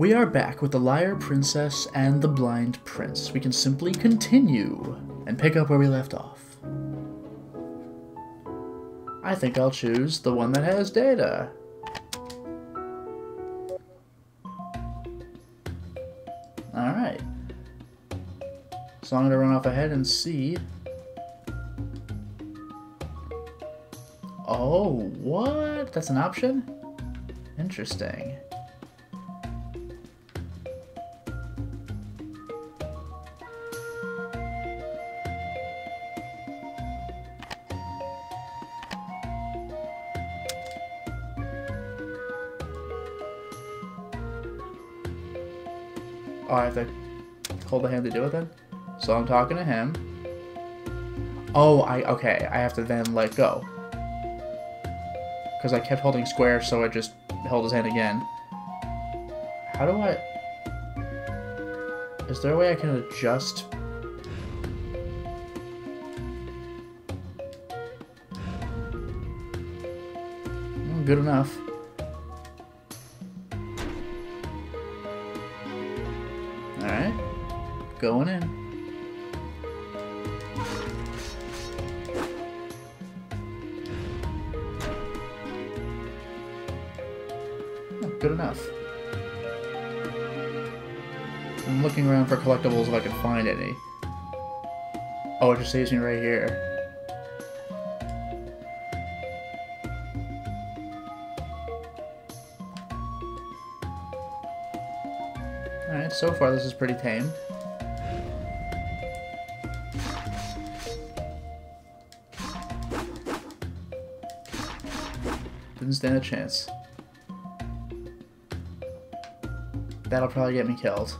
We are back with the Liar Princess and the Blind Prince. We can simply continue and pick up where we left off. I think I'll choose the one that has data. Alright. So I'm going to run off ahead and see. Oh, what? That's an option? Interesting. Hold the hand to do it then? So I'm talking to him. Oh, I okay. I have to then let go. Because I kept holding square, so I just held his hand again. How do I... Is there a way I can adjust... Good enough. Going in. Oh, Good enough. I'm looking around for collectibles if I can find any. Oh, it just saves me right here. Alright, so far this is pretty tame. Stand a chance. That'll probably get me killed.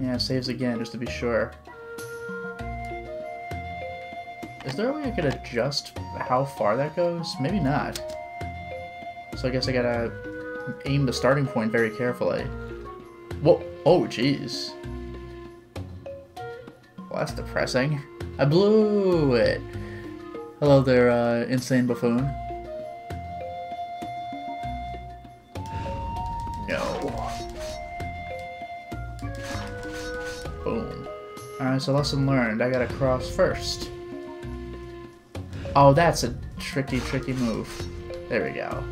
Yeah, saves again just to be sure. Is there a way I could adjust how far that goes? Maybe not. So I guess I gotta aim the starting point very carefully. Whoa! Oh, jeez. That's depressing. I blew it! Hello there, uh, insane buffoon. No. Boom. Alright, so lesson learned. I gotta cross first. Oh, that's a tricky, tricky move. There we go.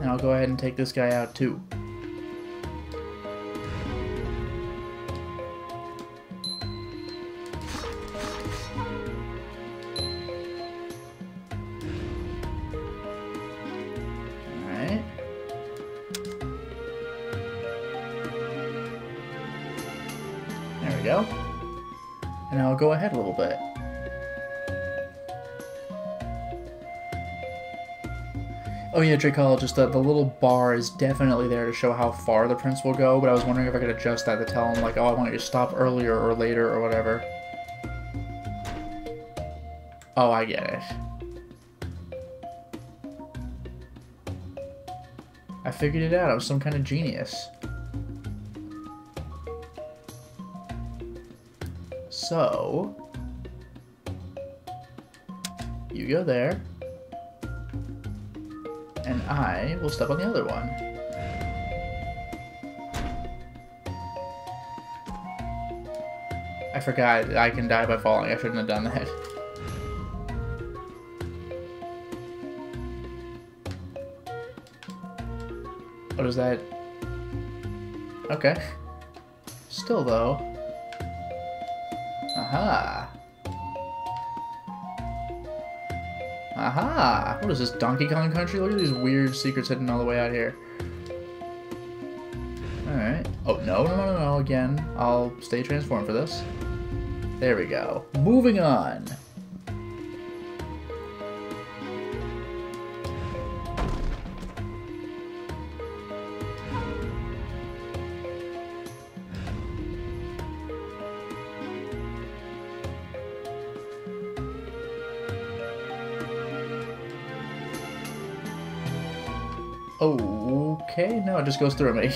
And I'll go ahead and take this guy out too. Go ahead a little bit. Oh yeah, Drake Call, just the, the little bar is definitely there to show how far the prince will go, but I was wondering if I could adjust that to tell him, like, oh, I want you to stop earlier or later or whatever. Oh, I get it. I figured it out. I was some kind of genius. So... You go there. And I will step on the other one. I forgot I can die by falling. I shouldn't have done that. What is that? Okay. Still though. Aha. Aha! What is this, Donkey Kong Country? Look at these weird secrets hidden all the way out here. Alright. Oh, no, no, no, no, again. I'll stay transformed for this. There we go. Moving on. It just goes through me.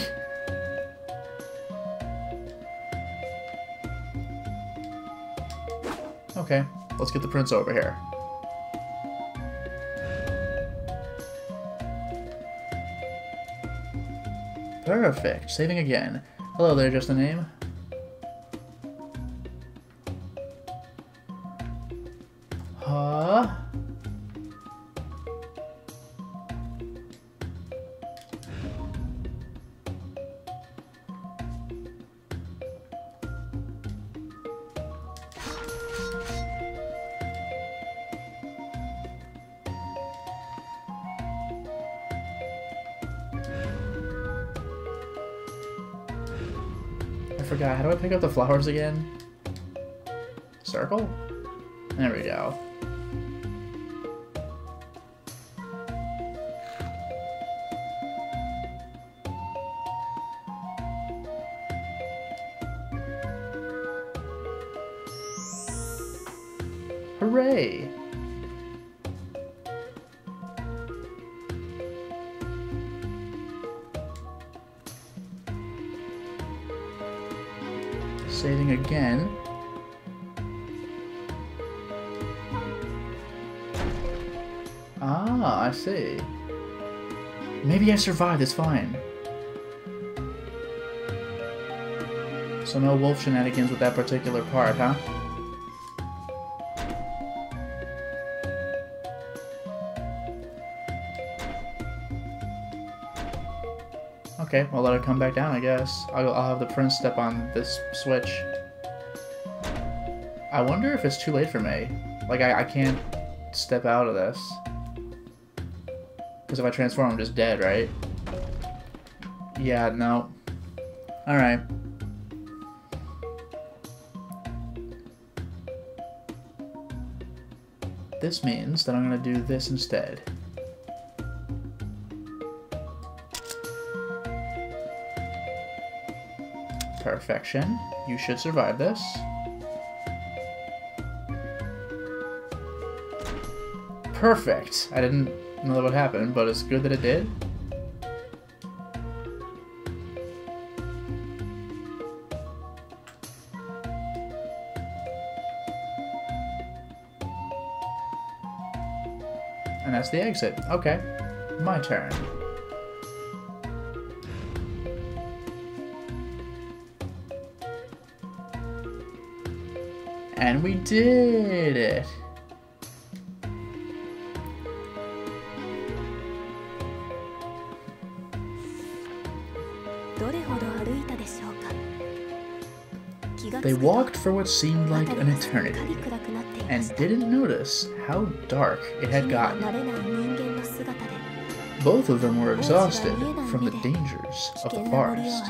Okay. let's get the prince over here. Perfect. Saving again. Hello there, just a name. Forgot. How do I pick up the flowers again? Circle? There we go. Maybe I survived, it's fine. So no wolf shenanigans with that particular part, huh? Okay, I'll let it come back down, I guess. I'll, I'll have the prince step on this switch. I wonder if it's too late for me. Like, I, I can't step out of this. Because if I transform, I'm just dead, right? Yeah, no. Alright. This means that I'm going to do this instead. Perfection. You should survive this. Perfect. I didn't know that would happen, but it's good that it did. And that's the exit. Okay. My turn. And we did it! for what seemed like an eternity and didn't notice how dark it had gotten. Both of them were exhausted from the dangers of the forest.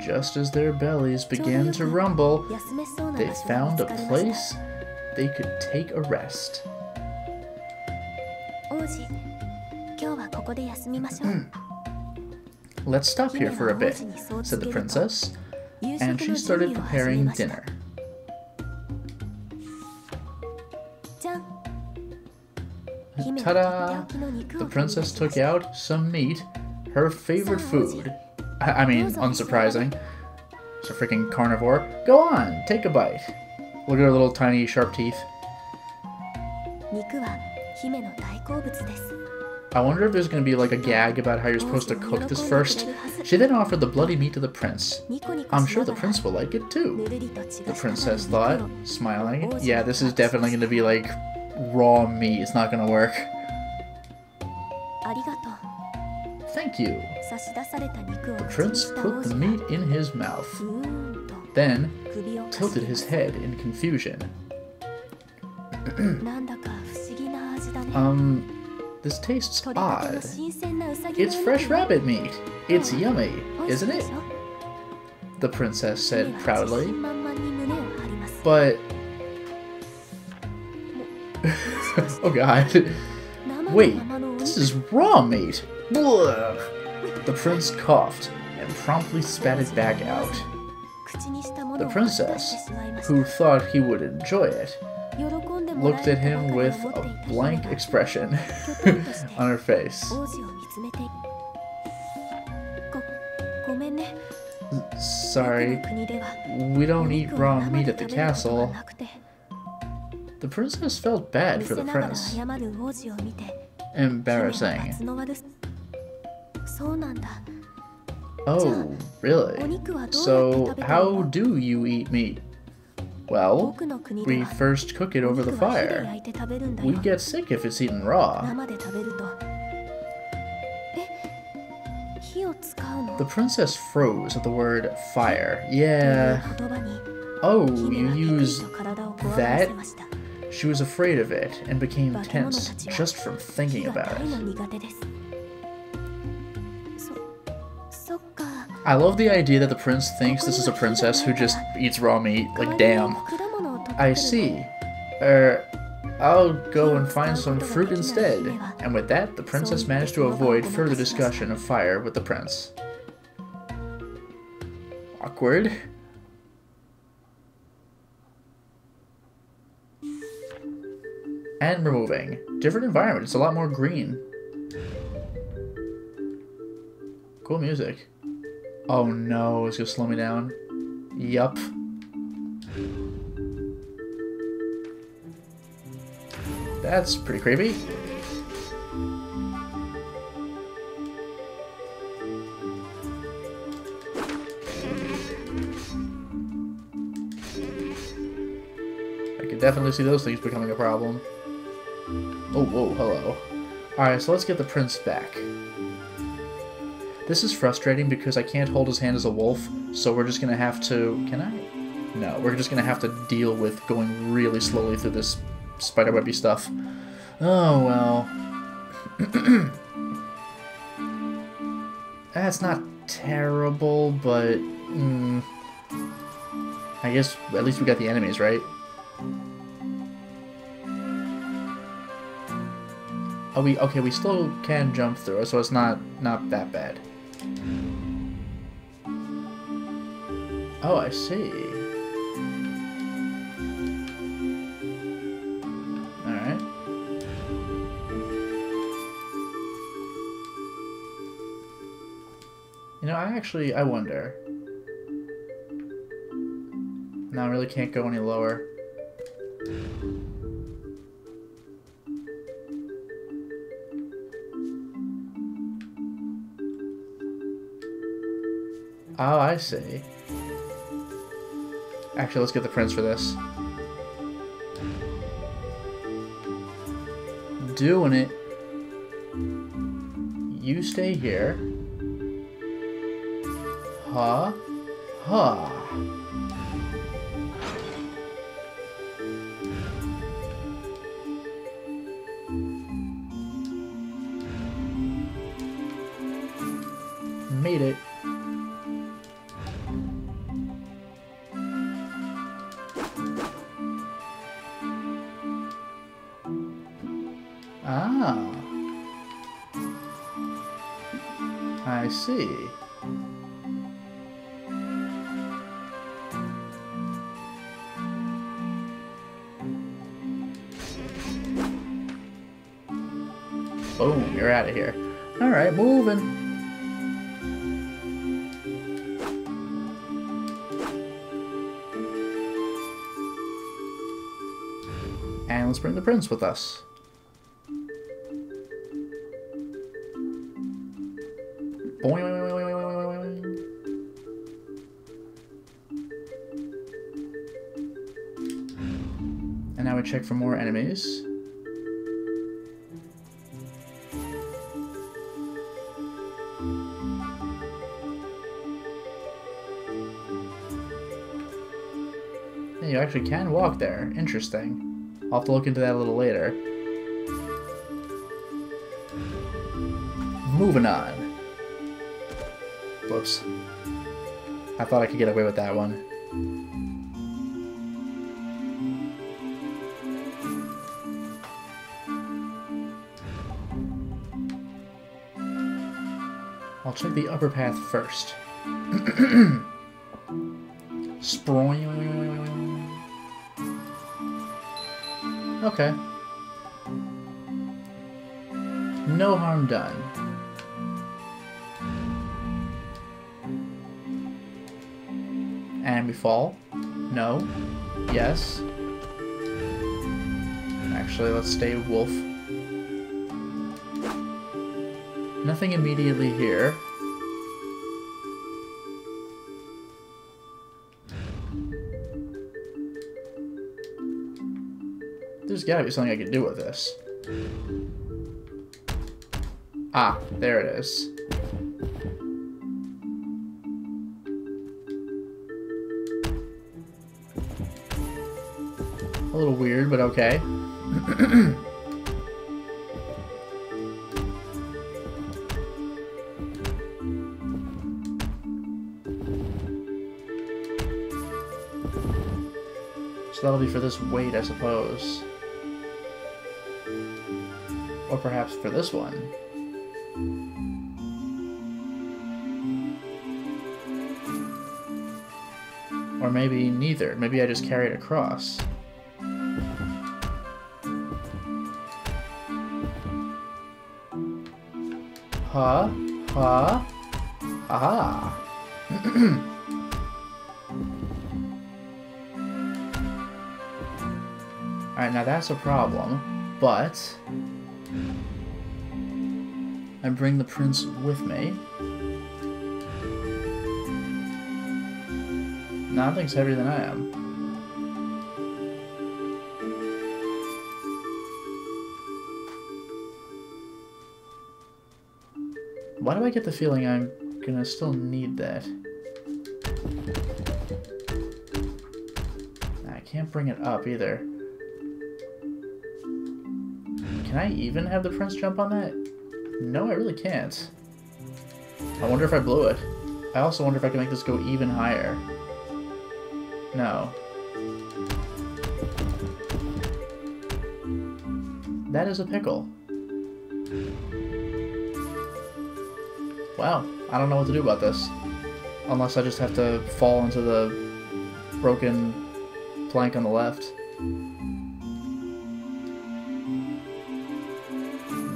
Just as their bellies began to rumble, they found a place they could take a rest. Let's stop here for a bit, said the princess, and she started preparing dinner. Uh, ta-da! The princess took out some meat, her favorite food. I, I mean, unsurprising. It's a freaking carnivore. Go on, take a bite. Look at her little tiny sharp teeth. I wonder if there's gonna be like a gag about how you're supposed to cook this first. She then offered the bloody meat to the prince. I'm sure the prince will like it too. The princess thought, smiling. Yeah, this is definitely gonna be like raw meat. It's not gonna work. Thank you. The prince put the meat in his mouth, then tilted his head in confusion. um, this tastes odd. It's fresh rabbit meat. It's oh. yummy, isn't it? The princess said proudly. But... oh god. Wait, this is raw meat! Blech. The prince coughed and promptly spat it back out. The princess, who thought he would enjoy it, looked at him with a blank expression on her face. Sorry, we don't eat raw meat at the castle. The princess felt bad for the prince. Embarrassing. Oh, really? So, how do you eat meat? Well, we first cook it over the fire. We get sick if it's eaten raw. The princess froze at the word fire. Yeah. Oh, you use that? She was afraid of it and became tense just from thinking about it. I love the idea that the prince thinks this is a princess who just eats raw meat. Like, damn. I see. Er, I'll go and find some fruit instead. And with that, the princess managed to avoid further discussion of fire with the prince. Awkward. And we're moving. Different environment, it's a lot more green. Cool music. Oh no, it's gonna slow me down. Yup. That's pretty creepy. I could definitely see those things becoming a problem. Oh, whoa, hello. Alright, so let's get the prince back. This is frustrating because I can't hold his hand as a wolf, so we're just gonna have to... Can I? No, we're just gonna have to deal with going really slowly through this spiderwebby stuff. Oh, well. That's not terrible, but... Mm, I guess at least we got the enemies, right? Oh, we okay. We still can jump through so it's not not that bad. Oh, I see. All right. You know, I actually I wonder. Now I really can't go any lower. Oh, I see. Actually, let's get the prince for this. Doing it. You stay here. Huh? Huh. And let's bring the prince with us. Boing. And now we check for more enemies. You actually can walk there. Interesting. I'll have to look into that a little later. Moving on. Whoops. I thought I could get away with that one. I'll check the upper path first. Sproing. Okay. No harm done. And we fall. No. Yes. Actually, let's stay wolf. Nothing immediately here. There's gotta be something I can do with this. Ah, there it is. A little weird, but okay. so that'll be for this weight, I suppose. Or perhaps for this one. Or maybe neither. Maybe I just carry it across. Huh? Huh? Aha! Alright, now that's a problem, but... I bring the prince with me. Nothing's heavier than I am. Why do I get the feeling I'm gonna still need that? I can't bring it up either. Can I even have the prince jump on that? No, I really can't. I wonder if I blew it. I also wonder if I can make this go even higher. No. That is a pickle. Wow, I don't know what to do about this. Unless I just have to fall into the broken plank on the left.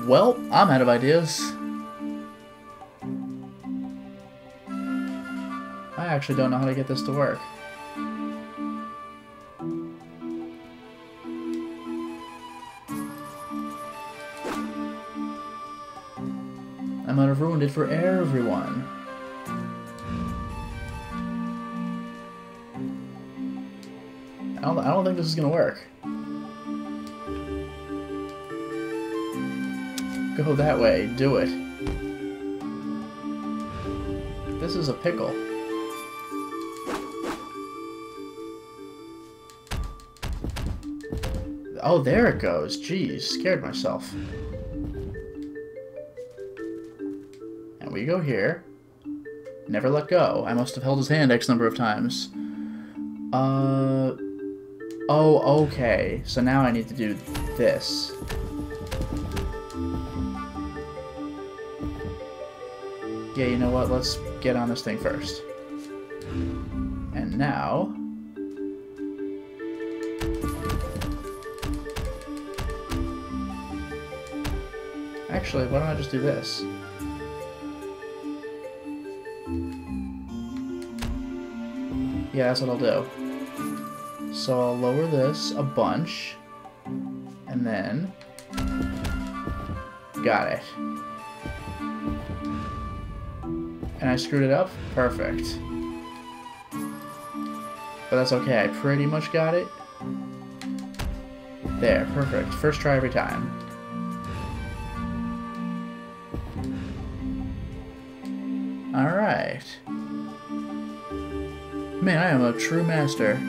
Well, I'm out of ideas. I actually don't know how to get this to work. I might have ruined it for everyone. I don't, I don't think this is gonna work. Go that way, do it. This is a pickle. Oh, there it goes. Jeez, scared myself. And we go here. Never let go. I must have held his hand X number of times. Uh... Oh, okay. So now I need to do this. Yeah, you know what? Let's get on this thing first. And now... Actually, why don't I just do this? Yeah, that's what I'll do. So I'll lower this a bunch, and then... Got it. And I screwed it up? Perfect. But that's okay, I pretty much got it. There, perfect. First try every time. Alright. Man, I am a true master.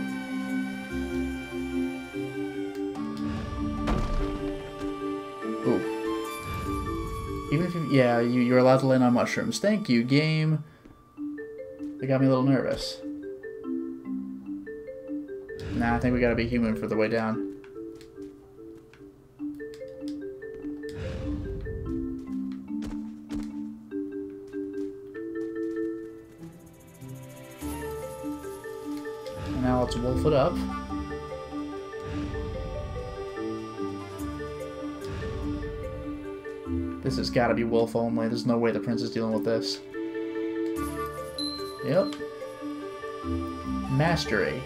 Even if you, yeah, you, you're allowed to land on mushrooms. Thank you, game. It got me a little nervous. Nah, I think we gotta be human for the way down. Now let's wolf it up. This has got to be wolf only. There's no way the prince is dealing with this. Yep. mastery.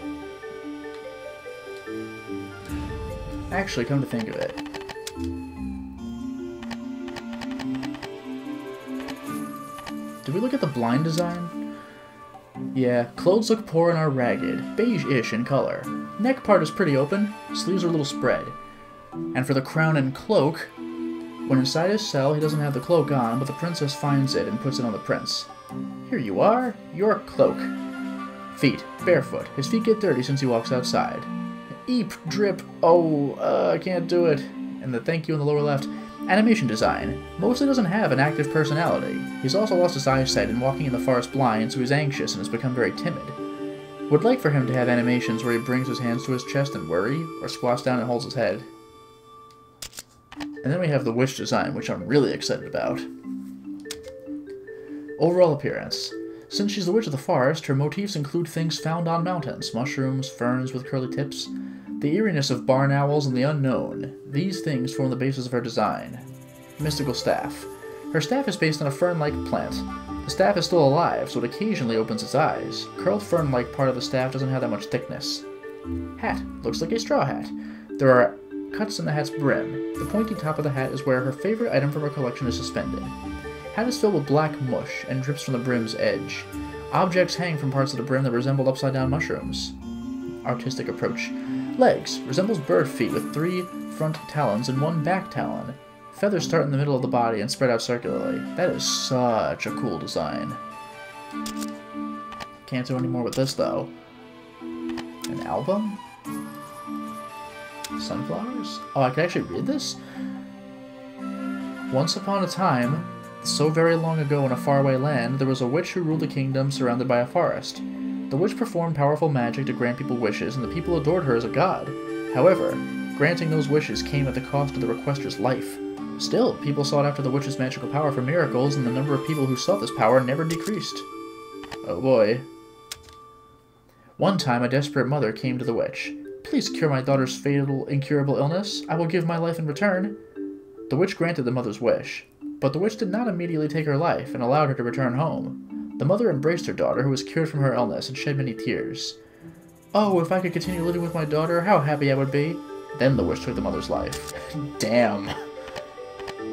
Actually, come to think of it. Did we look at the blind design? Yeah, clothes look poor and are ragged, beige-ish in color. Neck part is pretty open, sleeves are a little spread. And for the crown and cloak, when inside his cell, he doesn't have the cloak on, but the princess finds it and puts it on the prince. Here you are, your cloak. Feet, barefoot. His feet get dirty since he walks outside. Eep, drip, oh, uh, I can't do it. And the thank you in the lower left. Animation design. Mostly doesn't have an active personality. He's also lost his eyesight and walking in the forest blind, so he's anxious and has become very timid. Would like for him to have animations where he brings his hands to his chest and worry, or squats down and holds his head. And then we have the wish design, which I'm really excited about. Overall appearance. Since she's the witch of the forest, her motifs include things found on mountains, mushrooms, ferns with curly tips, the eeriness of barn owls, and the unknown. These things form the basis of her design. Mystical staff. Her staff is based on a fern-like plant. The staff is still alive, so it occasionally opens its eyes. Curled fern-like part of the staff doesn't have that much thickness. Hat. Looks like a straw hat. There are cuts in the hat's brim. The pointy top of the hat is where her favorite item from her collection is suspended. Hat is filled with black mush and drips from the brim's edge. Objects hang from parts of the brim that resemble upside down mushrooms. Artistic approach. Legs. Resembles bird feet with three front talons and one back talon. Feathers start in the middle of the body and spread out circularly. That is such a cool design. Can't do any more with this though. An album? Sunflowers? Oh, I can actually read this? Once upon a time, so very long ago in a faraway land, there was a witch who ruled a kingdom surrounded by a forest. The witch performed powerful magic to grant people wishes, and the people adored her as a god. However, granting those wishes came at the cost of the requester's life. Still, people sought after the witch's magical power for miracles, and the number of people who sought this power never decreased. Oh boy. One time, a desperate mother came to the witch. Please cure my daughter's fatal, incurable illness. I will give my life in return. The witch granted the mother's wish, but the witch did not immediately take her life and allowed her to return home. The mother embraced her daughter, who was cured from her illness, and shed many tears. Oh, if I could continue living with my daughter, how happy I would be. Then the witch took the mother's life. Damn.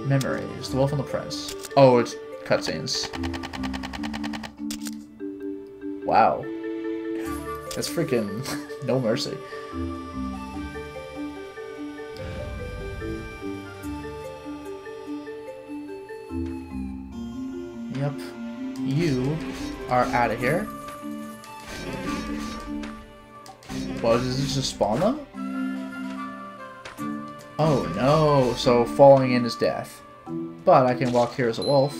Memories. The Wolf and the Prince. Oh, it's cutscenes. Wow. That's freaking no mercy. Yep. You are out of here. Well, does this just spawn them? Oh no, so falling in is death. But I can walk here as a wolf.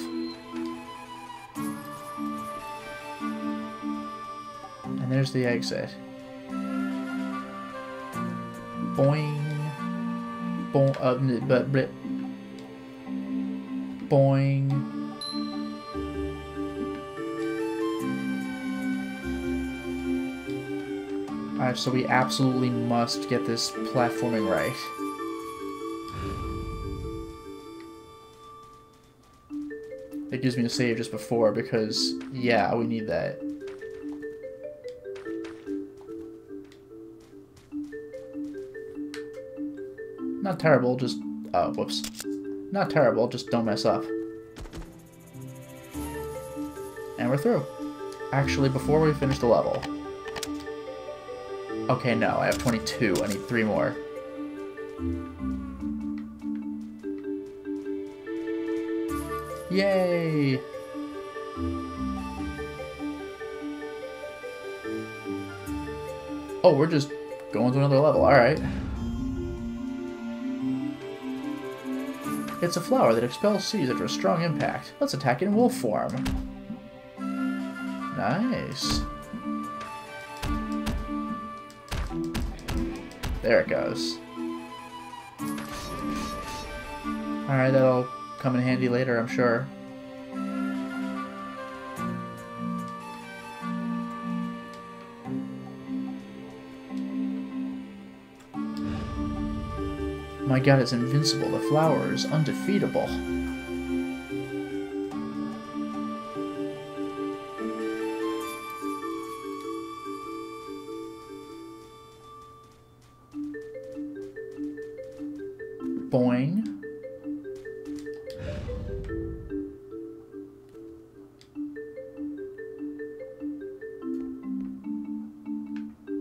And there's the exit. Boing. Boing. Uh, but, but. Boing. Alright, so we absolutely must get this platforming right. It gives me a save just before because, yeah, we need that. Not terrible, just... Oh, whoops. Not terrible, just don't mess up. And we're through. Actually, before we finish the level... Okay, no, I have 22. I need three more. Yay! Oh, we're just going to another level. Alright. It's a flower that expels seeds after a strong impact. Let's attack it in wolf form. Nice. There it goes. Alright, that'll come in handy later, I'm sure. My god is invincible. The flower is undefeatable. Boing.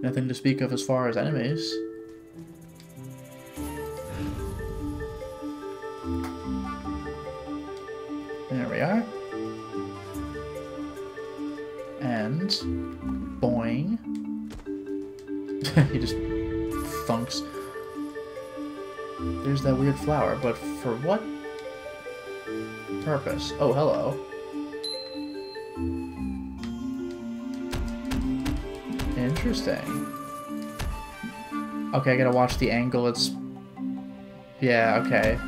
Nothing to speak of as far as enemies. But for what purpose? Oh, hello. Interesting. Okay, I gotta watch the angle. It's... Yeah, okay.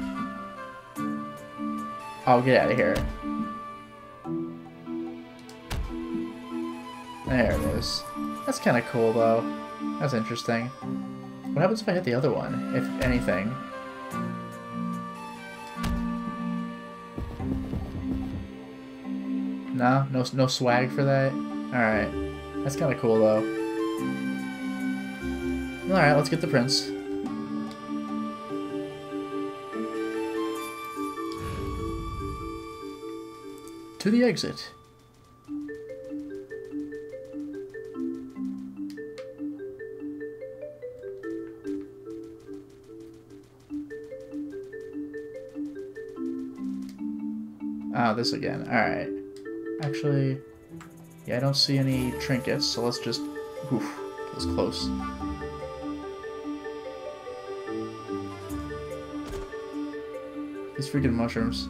I'll get out of here. There it is. That's kind of cool, though. That's interesting. What happens if I hit the other one, if anything? No? No, no swag for that? Alright. That's kind of cool, though. Alright, let's get the prince. To the exit. Ah, this again. Alright. Actually, yeah, I don't see any trinkets, so let's just... Oof, that was close. These freaking mushrooms.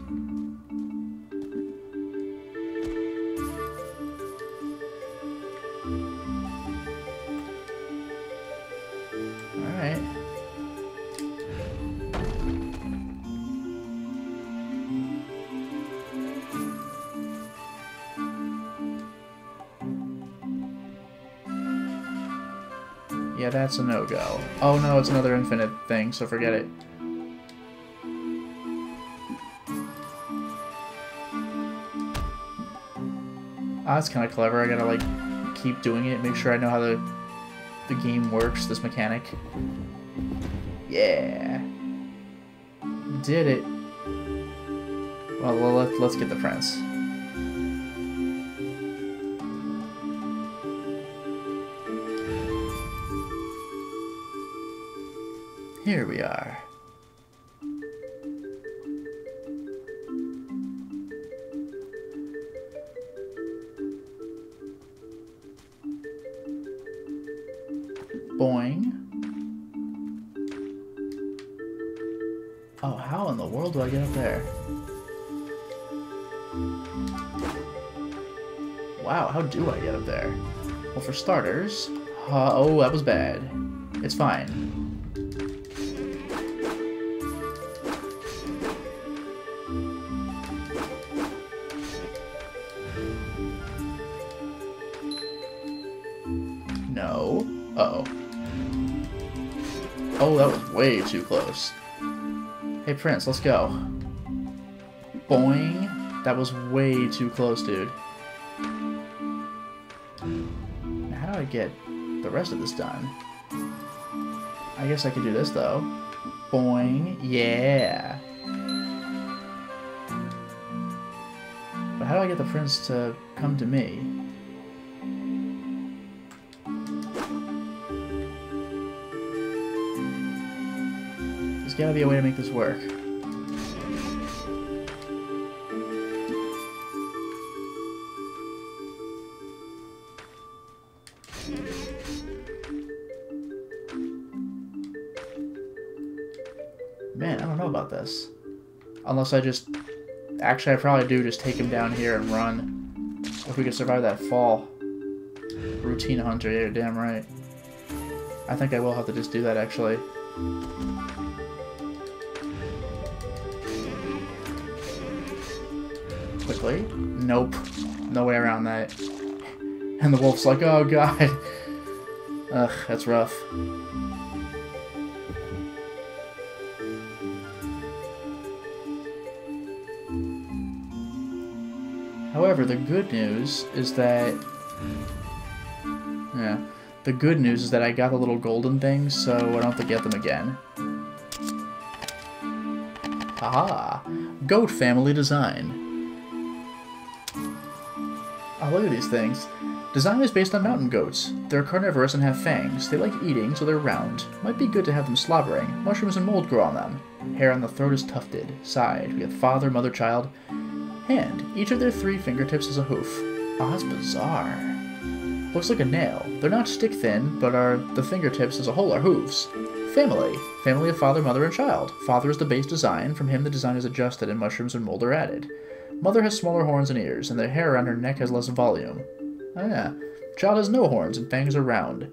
That's a no-go. Oh no, it's another infinite thing, so forget it. Ah, that's kind of clever. I gotta, like, keep doing it, make sure I know how the, the game works, this mechanic. Yeah. Did it. Well, let, let's get the prince. Here we are. Boing. Oh, how in the world do I get up there? Wow, how do I get up there? Well, for starters... Uh, oh, that was bad. It's fine. Way too close. Hey, Prince, let's go. Boing. That was way too close, dude. How do I get the rest of this done? I guess I could do this, though. Boing. Yeah. But how do I get the prince to come to me? Gotta be a way to make this work. Man, I don't know about this. Unless I just... Actually, I probably do just take him down here and run. If we could survive that fall. Routine hunter, yeah, damn right. I think I will have to just do that, actually. Quickly. Nope. No way around that. And the wolf's like, oh god. Ugh, that's rough. However, the good news is that... Yeah. The good news is that I got the little golden things, so I don't have to get them again. Haha. Goat family design. Look at these things. Design is based on mountain goats. They're carnivorous and have fangs. They like eating, so they're round. Might be good to have them slobbering. Mushrooms and mold grow on them. Hair on the throat is tufted. Side, we have father, mother, child. Hand. Each of their three fingertips is a hoof. Oh, that's bizarre. Looks like a nail. They're not stick thin, but are the fingertips as a whole are hooves. Family. Family of father, mother, and child. Father is the base design. From him, the design is adjusted and mushrooms and mold are added. Mother has smaller horns and ears, and the hair around her neck has less volume. Oh yeah. Child has no horns and fangs are round.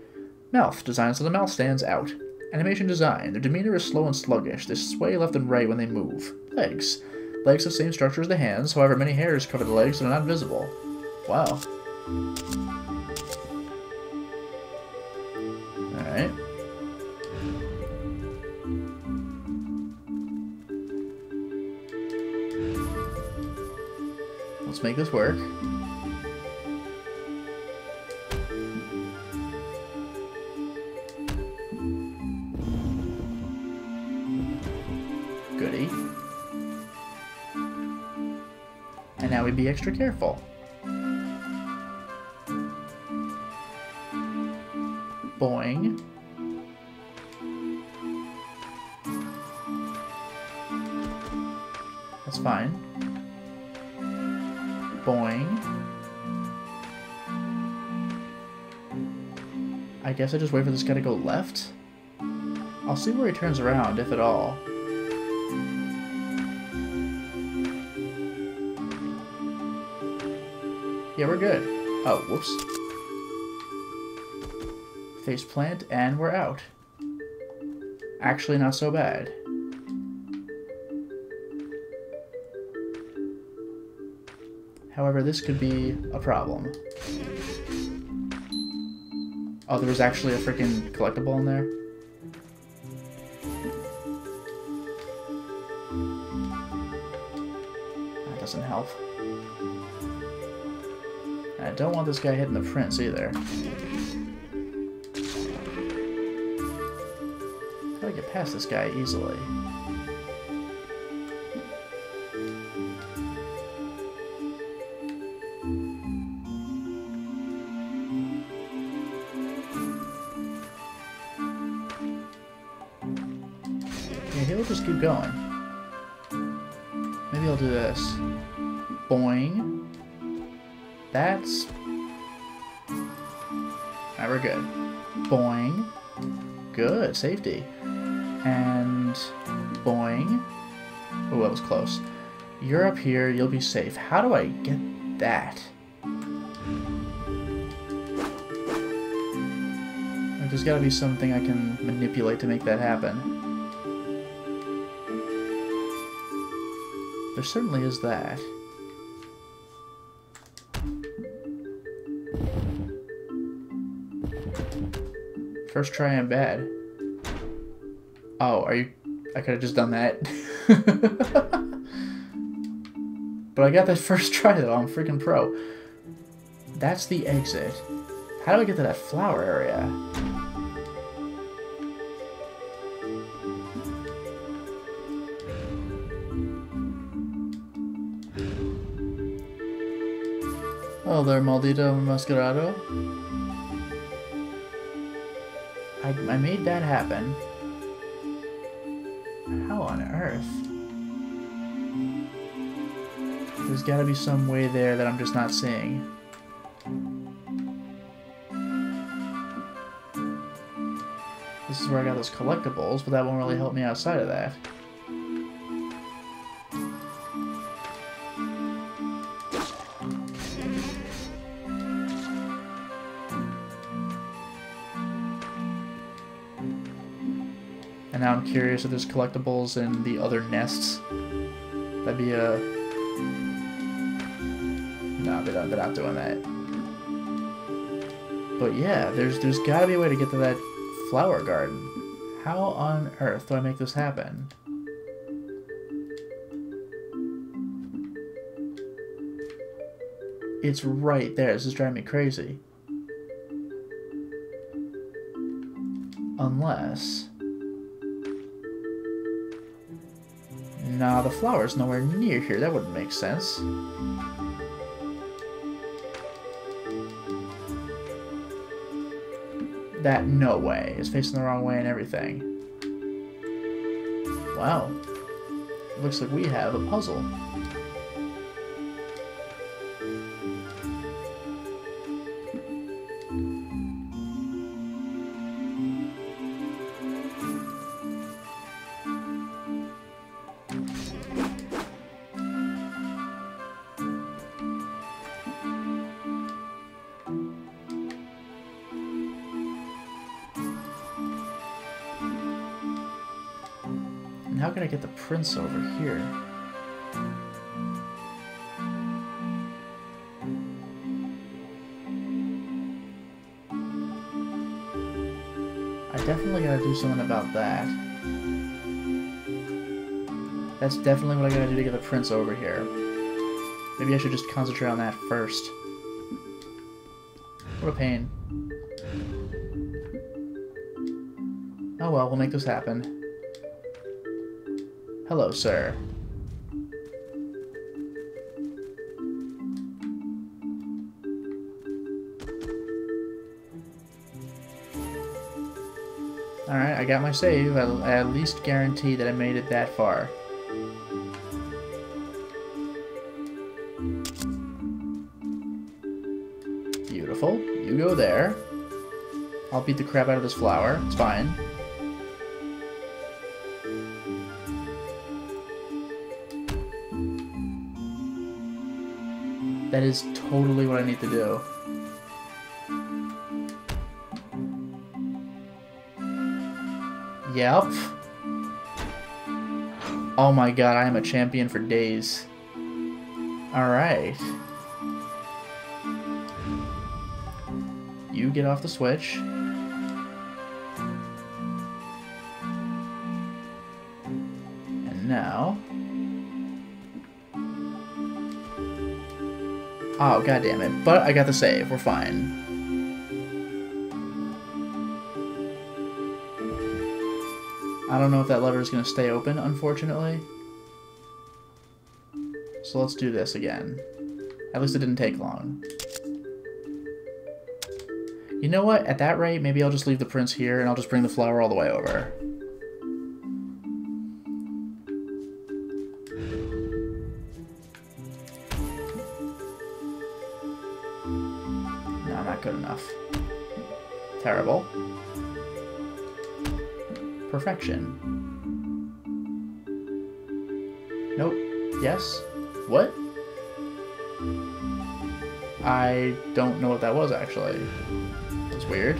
Mouth, designed so the mouth stands out. Animation design. Their demeanor is slow and sluggish. They sway left and right when they move. Legs. Legs have same structure as the hands, however many hairs cover the legs and are not visible. Wow. Alright. Let's make this work. Goody. And now we be extra careful. Boing. That's fine. Boing. I guess I just wait for this guy to go left? I'll see where he turns around, if at all. Yeah, we're good. Oh, whoops. Face plant, and we're out. Actually, not so bad. However, this could be a problem. Oh, there was actually a freaking collectible in there? That doesn't help. I don't want this guy hitting the prince either. Gotta get past this guy easily. Safety. And... Boing. Oh, that was close. You're up here, you'll be safe. How do I get that? There's gotta be something I can manipulate to make that happen. There certainly is that. First try and bad. Oh, are you... I could have just done that. but I got that first try though, I'm freaking pro. That's the exit. How do I get to that flower area? Oh, there, Maldito Masquerado. I, I made that happen. On earth? There's gotta be some way there that I'm just not seeing. This is where I got those collectibles, but that won't really help me outside of that. Curious if there's collectibles in the other nests. That'd be a... No, they're not, they're not doing that. But yeah, there's there's gotta be a way to get to that flower garden. How on earth do I make this happen? It's right there. This is driving me crazy. Unless... Nah, the flower's nowhere near here. That wouldn't make sense. That no way. It's facing the wrong way and everything. Wow. Looks like we have a puzzle. Prince over here? I definitely gotta do something about that. That's definitely what I gotta do to get the prince over here. Maybe I should just concentrate on that first. What a pain. Oh well, we'll make this happen. Hello, sir. Alright, I got my save. I, I at least guarantee that I made it that far. Beautiful. You go there. I'll beat the crap out of this flower. It's fine. That is totally what I need to do. Yep. Oh my god, I am a champion for days. Alright. You get off the switch. Oh, god damn it. But I got the save. We're fine. I don't know if that lever is going to stay open, unfortunately. So let's do this again. At least it didn't take long. You know what? At that rate, maybe I'll just leave the prince here and I'll just bring the flower all the way over. Actually. It's weird.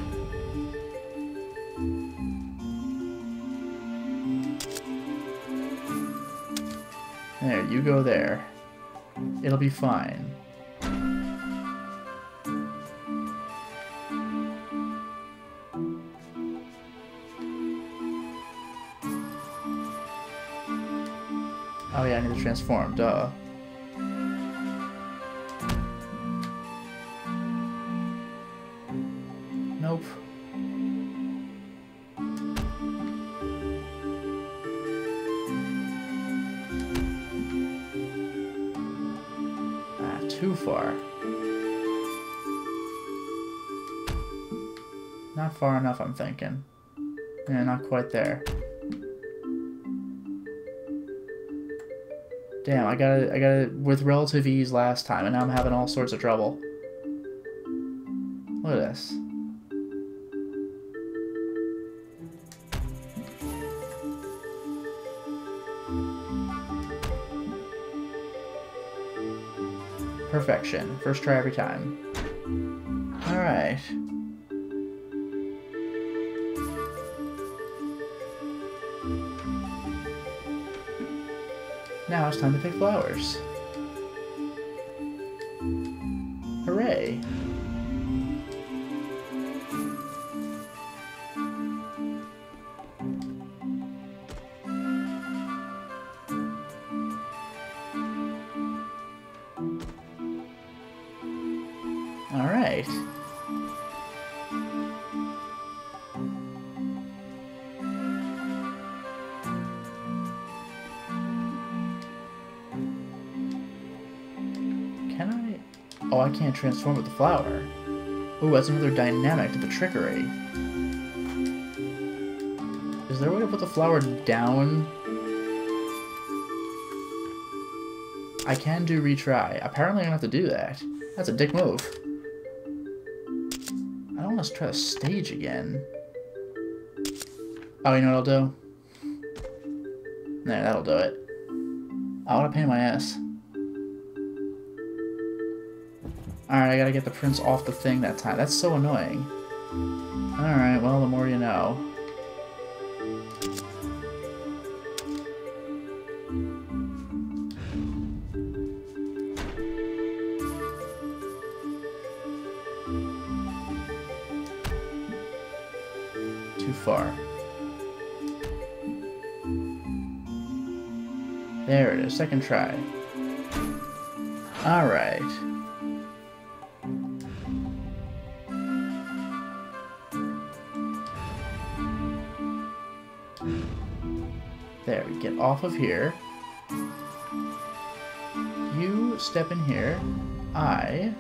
There, you go there. It'll be fine. Oh yeah, I need to transform, duh. Far enough, I'm thinking. Yeah, not quite there. Damn, I got it, I got it with relative ease last time, and now I'm having all sorts of trouble. Look at this. Perfection. First try every time. Alright. Now it's time to pick flowers. Can't transform with the flower. Ooh, that's another dynamic to the trickery. Is there a way to put the flower down? I can do retry. Apparently I'm gonna have to do that. That's a dick move. I don't want to try the stage again. Oh, you know what I'll do? There, that'll do it. I want to pain my ass. Alright, I gotta get the prince off the thing that time. That's so annoying. Alright, well, the more you know. Too far. There it is, second try. Alright. Off of here. You step in here. I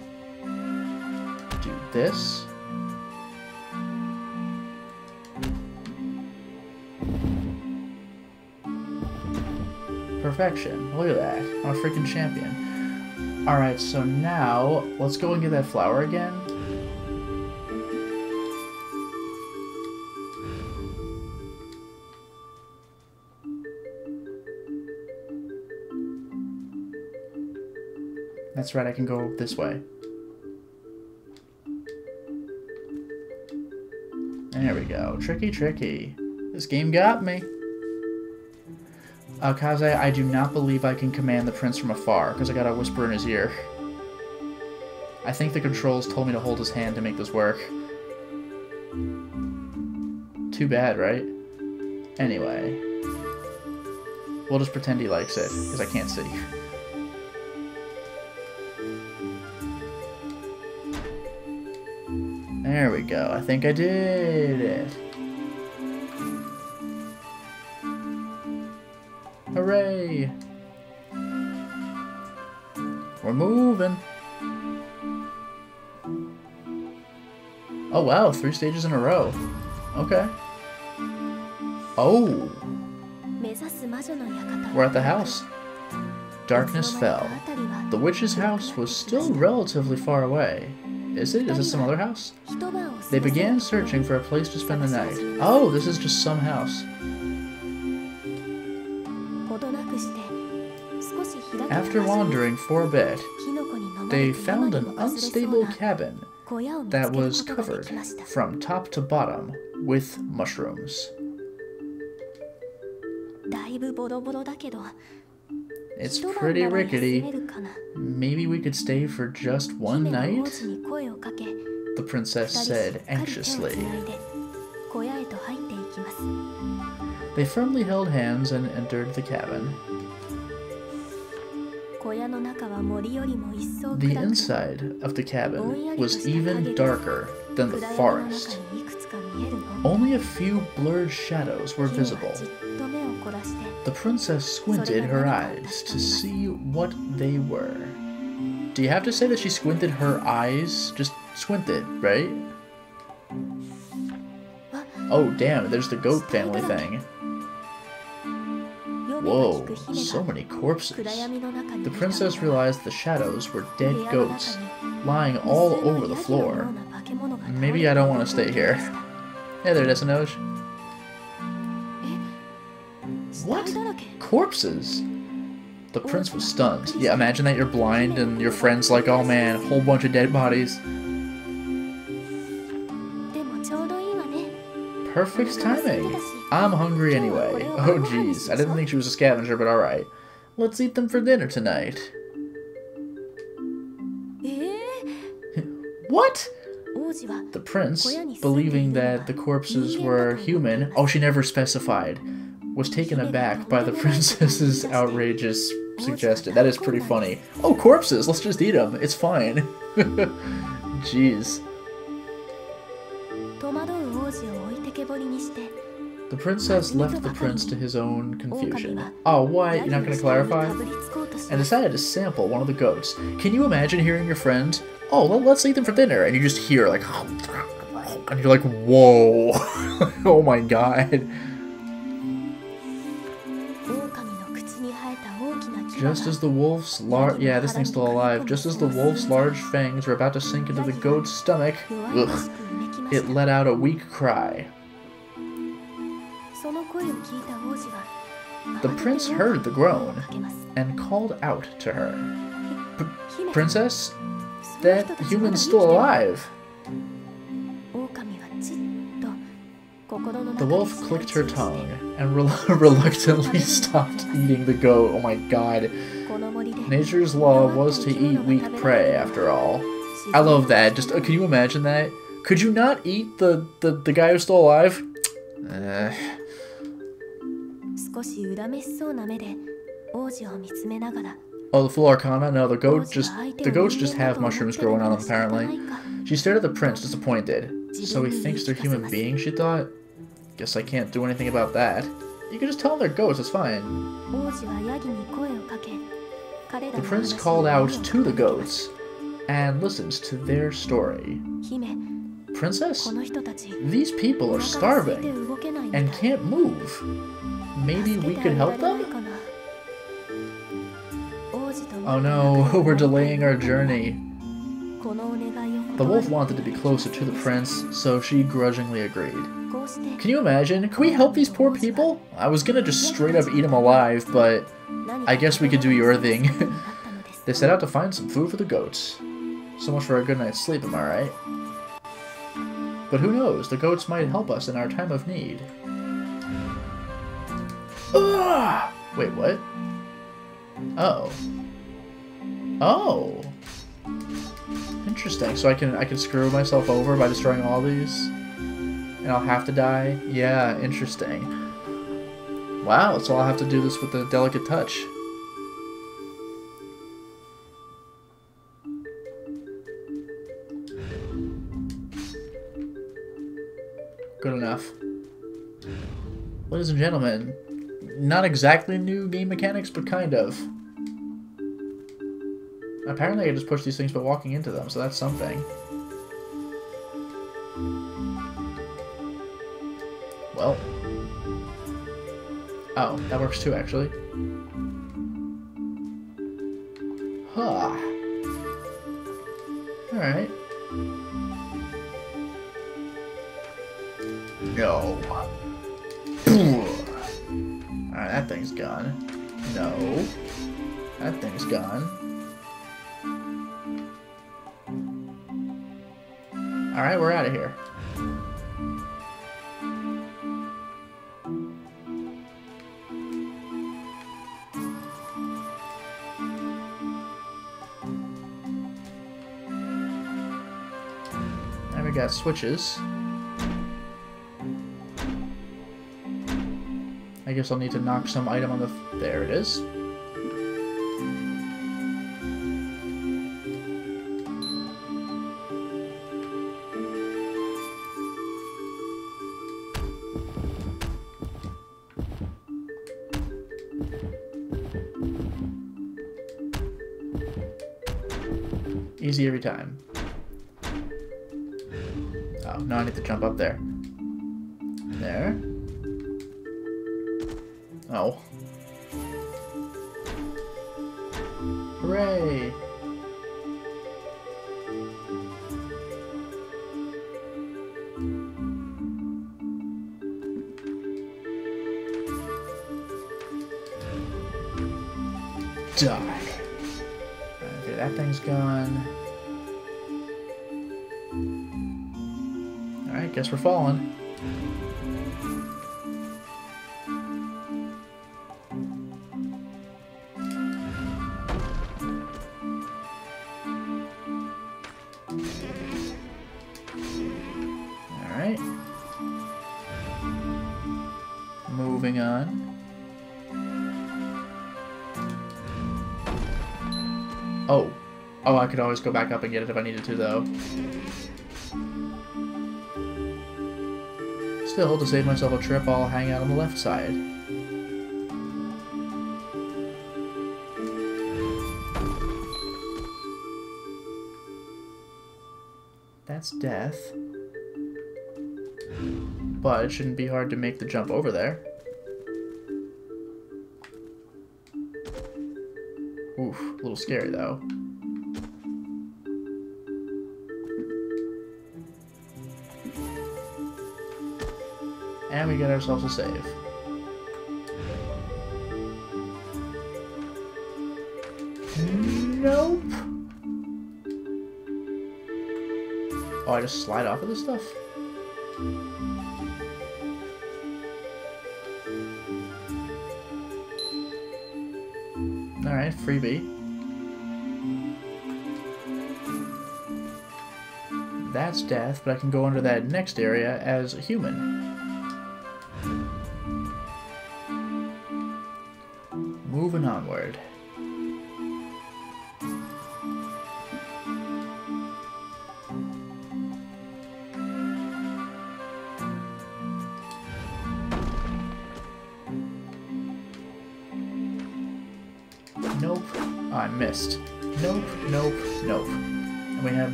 do this. Perfection. Look at that. I'm a freaking champion. Alright, so now, let's go and get that flower again. That's right, I can go this way. There we go. Tricky, tricky. This game got me. Uh, I do not believe I can command the prince from afar, because I gotta whisper in his ear. I think the controls told me to hold his hand to make this work. Too bad, right? Anyway. We'll just pretend he likes it, because I can't see. There we go. I think I did it. Hooray! We're moving. Oh wow, three stages in a row. Okay. Oh! We're at the house. Darkness fell. The witch's house was still relatively far away, is it? Is this some other house? They began searching for a place to spend the night. Oh, this is just some house. After wandering for a bit, they found an unstable cabin that was covered from top to bottom with mushrooms. It's pretty rickety. Maybe we could stay for just one night? the princess said anxiously. They firmly held hands and entered the cabin. The inside of the cabin was even darker than the forest. Only a few blurred shadows were visible. The princess squinted her eyes to see what they were. Do you have to say that she squinted her eyes? Just squinted, right? Oh, damn, there's the goat family thing. Whoa, so many corpses. The princess realized the shadows were dead goats, lying all over the floor. Maybe I don't want to stay here. Hey there, Desanoj. What? Corpses? The prince was stunned. Yeah, imagine that you're blind and your friend's like, oh man, a whole bunch of dead bodies. Perfect timing. I'm hungry anyway. Oh jeez, I didn't think she was a scavenger, but alright. Let's eat them for dinner tonight. what? The prince, believing that the corpses were human, oh, she never specified was taken aback by the princess's outrageous suggestion. That is pretty funny. Oh, corpses! Let's just eat them. It's fine. Jeez. The princess left the prince to his own confusion. Ah, oh, what? You're not going to clarify? And decided to sample one of the goats. Can you imagine hearing your friend, oh, let's eat them for dinner, and you just hear, like, and you're like, whoa, oh my god. Just as the wolf's large... Yeah, this thing's still alive. Just as the wolf's large fangs were about to sink into the goat's stomach, ugh, it let out a weak cry. The prince heard the groan and called out to her. Princess, that human's still alive. The wolf clicked her tongue and reluctantly stopped eating the goat. Oh my god. Nature's law was to eat weak prey, after all. I love that. Just uh, can you imagine that? Could you not eat the, the, the guy who's still alive? Uh. Oh, the full arcana? No, the goat just the goats just have mushrooms growing on them apparently. She stared at the prince, disappointed. So he thinks they're human beings, she thought? Guess I can't do anything about that. You can just tell them they're ghosts, it's fine. The prince called out to the goats and listened to their story. Princess, these people are starving and can't move. Maybe we could help them? Oh no, we're delaying our journey. The wolf wanted to be closer to the prince, so she grudgingly agreed. Can you imagine? Can we help these poor people? I was gonna just straight up eat them alive, but I guess we could do your thing. they set out to find some food for the goats. So much for a good night's sleep, am I right? But who knows, the goats might help us in our time of need. Ugh! Wait, what? Oh. Oh! Interesting, so I can I can screw myself over by destroying all these? And I'll have to die? Yeah, interesting. Wow, so I'll have to do this with a delicate touch. Good enough. Ladies and gentlemen, not exactly new game mechanics, but kind of. Apparently I just push these things by walking into them, so that's something. Well. Oh, that works too, actually. Huh. Alright. No. Alright, that thing's gone. No. That thing's gone. Alright, we're out of here. Got switches. I guess I'll need to knock some item on the... There it is. Easy every time. Now I need to jump up there. There. Oh. Hooray! Die. Okay, that thing's gone. Guess we're falling. Alright. Moving on. Oh. Oh, I could always go back up and get it if I needed to, though. Still, to save myself a trip, I'll hang out on the left side. That's death. But it shouldn't be hard to make the jump over there. Oof, a little scary though. And we get ourselves a save. Nope. Oh, I just slide off of this stuff? Alright, freebie. That's death, but I can go under that next area as a human.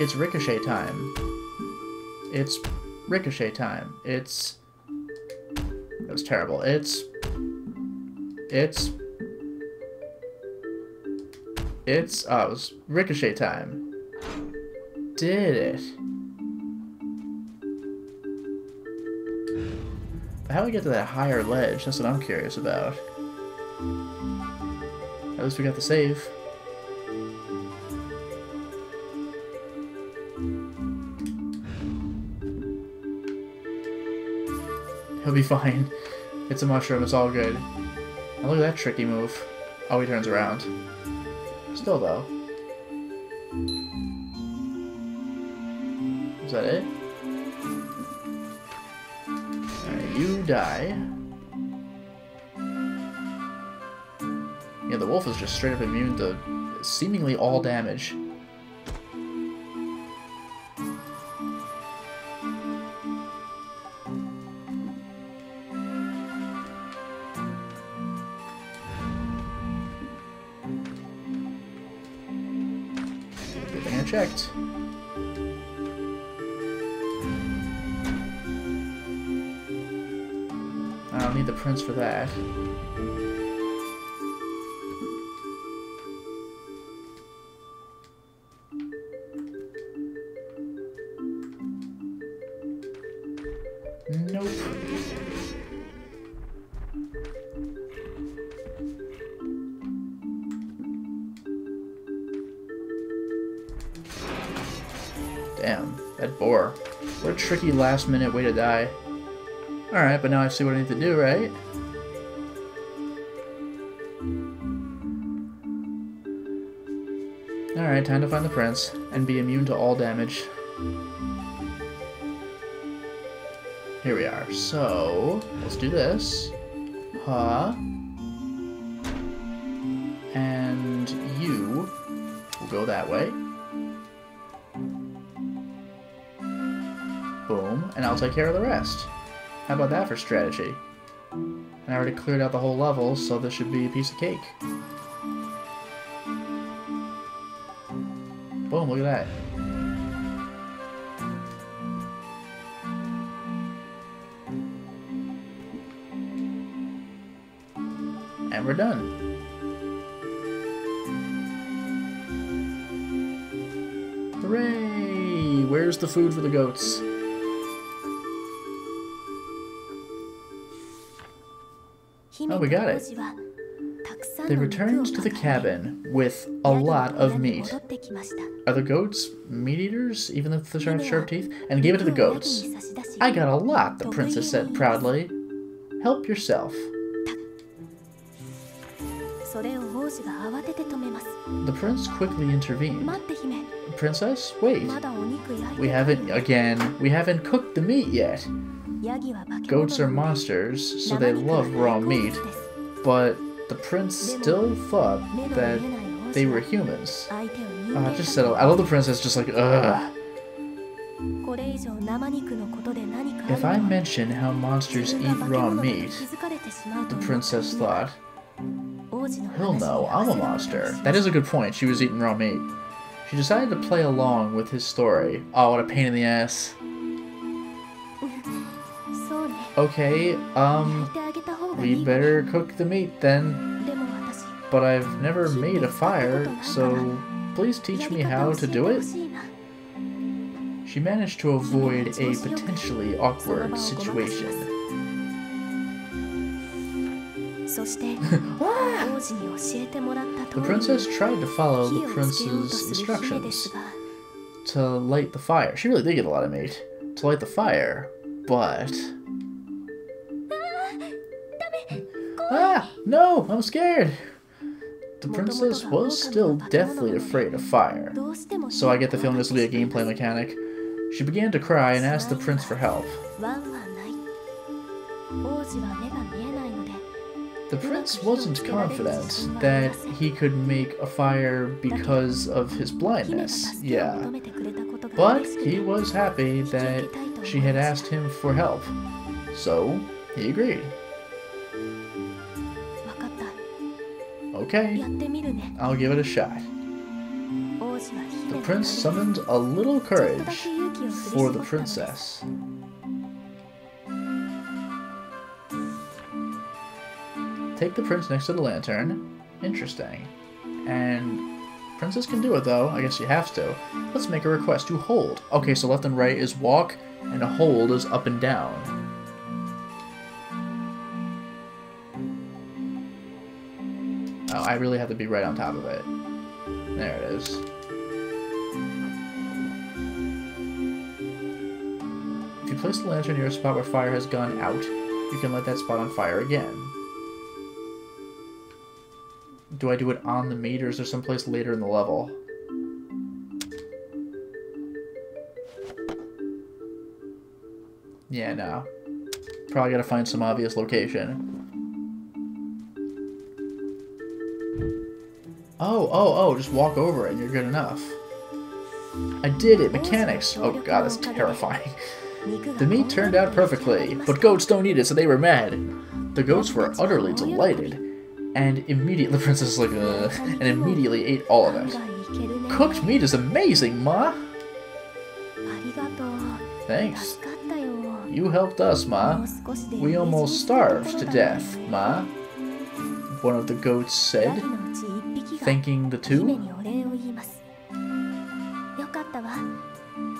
It's ricochet time. It's ricochet time. It's... That was terrible. It's... It's... It's... Oh, it was ricochet time. Did it. How do we get to that higher ledge? That's what I'm curious about. At least we got the save. Be fine. It's a mushroom, it's all good. Look at that tricky move. Oh, he turns around. Still, though. Is that it? You die. Yeah, the wolf is just straight up immune to seemingly all damage. Nope. Damn, that boar. What a tricky last minute way to die. Alright, but now I see what I need to do, right? Alright, time to find the prince and be immune to all damage. Here we are. So, let's do this. Huh. And you will go that way. Boom. And I'll take care of the rest. How about that for strategy? And I already cleared out the whole level, so this should be a piece of cake. Look at that. And we're done. Hooray! Where's the food for the goats? Oh, we got it. They returned to the cabin with a lot of meat. Are the goats meat eaters, even if they have sharp teeth? And gave it to the goats. I got a lot, the princess said proudly. Help yourself. The prince quickly intervened. Princess, wait. We haven't, again, we haven't cooked the meat yet. Goats are monsters, so they love raw meat, but the prince still thought that they were humans. Uh, just settle. I love the princess just like, ugh. If I mention how monsters eat raw meat, the princess thought, he'll know I'm a monster. That is a good point. She was eating raw meat. She decided to play along with his story. Oh, what a pain in the ass. Okay, um, we better cook the meat then but I've never made a fire, so please teach me how to do it? She managed to avoid a potentially awkward situation. the princess tried to follow the prince's instructions to light the fire. She really did get a lot of meat to light the fire, but... Ah! No! I'm scared! The princess was still deathly afraid of fire, so I get the feeling this will be a gameplay mechanic. She began to cry and asked the prince for help. The prince wasn't confident that he could make a fire because of his blindness, yeah. But he was happy that she had asked him for help, so he agreed. Okay, I'll give it a shot. The prince summoned a little courage for the princess. Take the prince next to the lantern. Interesting. And princess can do it though. I guess she has to. Let's make a request to hold. Okay, so left and right is walk, and hold is up and down. Oh, I really have to be right on top of it. There it is. If you place the lantern near a spot where fire has gone out, you can light that spot on fire again. Do I do it on the meters or someplace later in the level? Yeah, no. Probably gotta find some obvious location. Oh, oh, oh, just walk over it and you're good enough. I did it, mechanics! Oh god, that's terrifying. the meat turned out perfectly, but goats don't eat it, so they were mad. The goats were utterly delighted, and immediately the princess like, uh, and immediately ate all of it. Cooked meat is amazing, ma! Thanks. You helped us, ma. We almost starved to death, ma. One of the goats said thanking the two?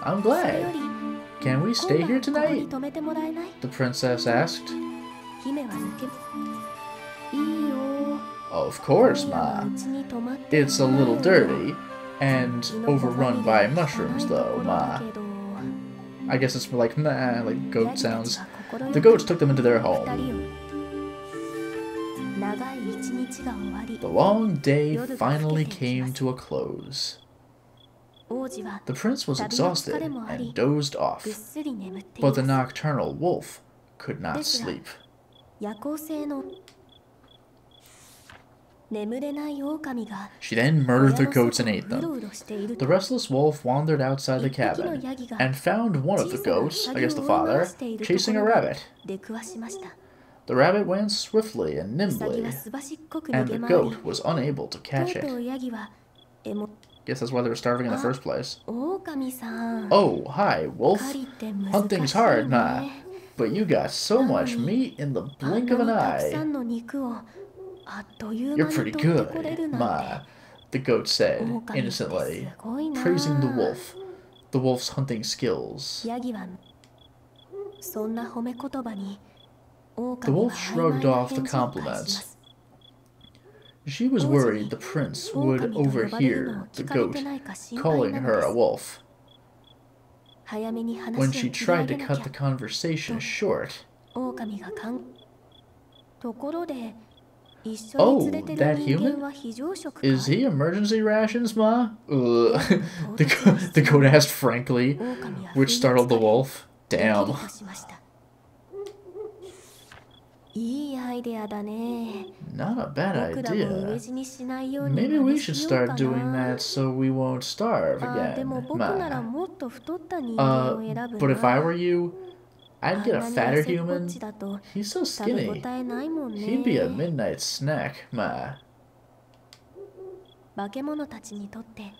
I'm glad. Can we stay here tonight? The princess asked. Of course, Ma. It's a little dirty and overrun by mushrooms, though, Ma. I guess it's like, nah, like goat sounds. The goats took them into their home. long day finally came to a close. The prince was exhausted and dozed off, but the nocturnal wolf could not sleep. She then murdered the goats and ate them. The restless wolf wandered outside the cabin and found one of the goats, I guess the father, chasing a rabbit. The rabbit ran swiftly and nimbly, and the goat was unable to catch it. Guess that's why they were starving in the first place. Oh, hi, wolf. Hunting's hard, nah. But you got so much meat in the blink of an eye. You're pretty good, Ma, the goat said, innocently, praising the wolf, the wolf's hunting skills. The wolf shrugged off the compliments. She was worried the prince would overhear the goat calling her a wolf. When she tried to cut the conversation short, Oh, that human? Is he emergency rations, Ma? the, the goat asked frankly, which startled the wolf. Damn. としました いいアイデアだね Not a bad 僕らも飢 idea. え死にしないように Maybe 真 we 似 should しよう start か doing な that so we won't starve あーで again. も僕なら Ma. もっと太った人間を Uh, 選ぶ but if I な were you, あ I'd ん get な a に fatter 痩せっぽっ human. ちだと He's so 食べ応 skinny. えないもんね He'd be a midnight snack, ma. 化け物たちにとって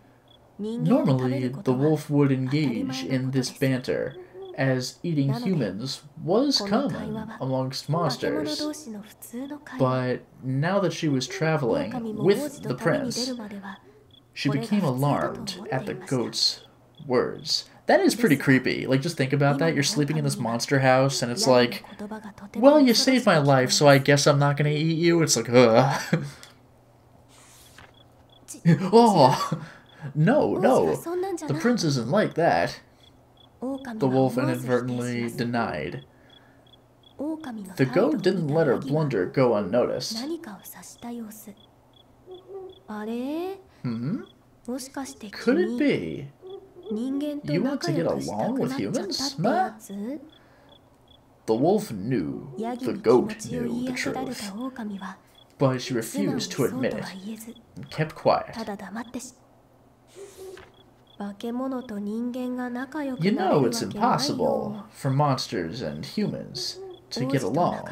人間を食べ Normally, るこ the とは wolf would 当たり engage 前の in ことで this す banter, as eating humans was common amongst monsters. But now that she was traveling with the prince, she became alarmed at the goat's words. That is pretty creepy. Like, just think about that. You're sleeping in this monster house, and it's like, well, you saved my life, so I guess I'm not gonna eat you. It's like, ugh. oh! No, no. The prince isn't like that the wolf inadvertently denied. The goat didn't let her blunder go unnoticed. Hmm? Could it be? You want to get along with humans, Matt? The wolf knew, the goat knew the truth, but she refused to admit it and kept quiet. You know it's impossible for monsters and humans to get along.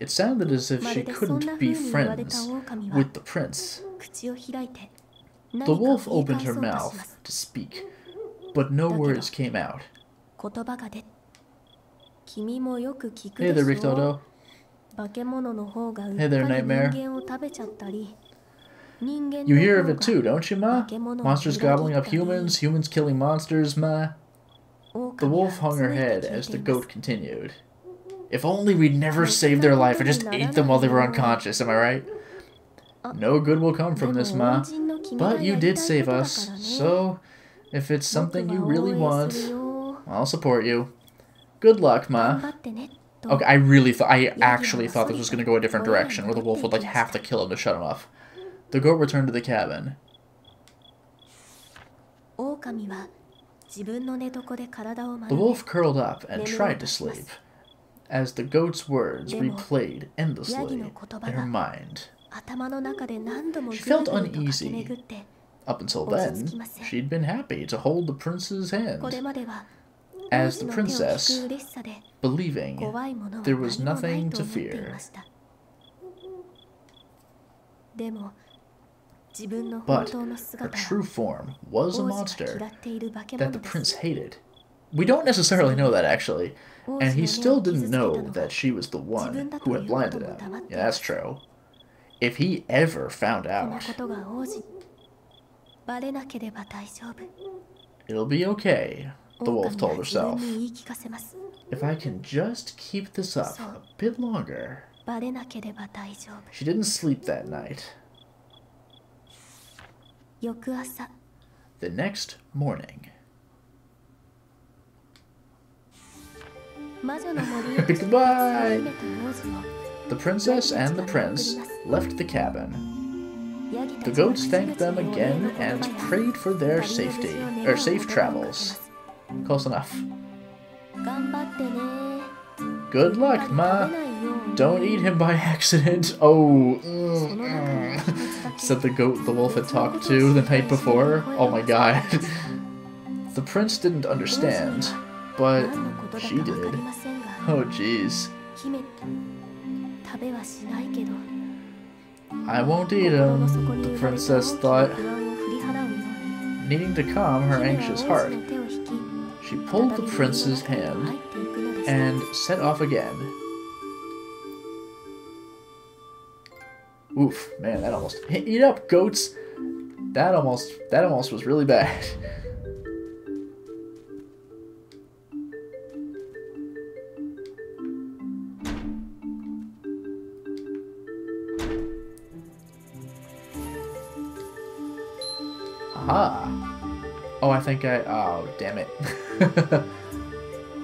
It sounded as if she couldn't be friends with the prince. The wolf opened her mouth to speak, but no words came out. Hey there, Rick Dodo. Hey there, Nightmare. You hear of it too, don't you, Ma? Monsters gobbling up humans, humans killing monsters, Ma. The wolf hung her head as the goat continued. If only we'd never saved their life and just ate them while they were unconscious, am I right? No good will come from this, Ma. But you did save us, so if it's something you really want, I'll support you. Good luck, Ma. Okay, I really thought, I actually thought this was going to go a different direction, where the wolf would like have to kill him to shut him off. The goat returned to the cabin. 狼は自分の寝床で体を The 丸め wolf curled up and tried to sleep, as the goat's words replayed endlessly in her mind. 頭の中で何度もぐ She る felt ぐると駆け uneasy. 巡って Up until then, she'd been happy to hold the prince's これ hand, までは as 王 the 子の手を引 princess, く嬉しさで believing 怖いものは there was 何もない nothing と to 思ってい fear. ましたでも自分の But her true form was a monster that the prince hated. We don't necessarily know that, actually. And he still didn't know that she was the one who had blinded him. Yeah, that's true. If he ever found out... It'll be okay, the wolf told herself. If I can just keep this up a bit longer... She didn't sleep that night. 翌朝 The next morning, 魔女の森へ Goodbye 訪ねた王子を the princess and the prince left the cabin. ヤギ The たちの goats thanked them 口々にお礼 again の言 and 葉や prayed for their 旅の無事 safety, を願う or お safe 願いをかけ travels. ます Close enough. 頑張ってね Good やっ luck, ぱり食べ Ma. ないよ Don't eat him by accident. Oh, そ mm, said the goat the wolf had talked to the night before. Oh my god. the prince didn't understand, but she did. Oh jeez. I won't eat him, the princess thought, needing to calm her anxious heart. She pulled the prince's hand and set off again, Oof, man, that almost eat up goats. That almost that almost was really bad. Oh, I think I. Oh, damn it.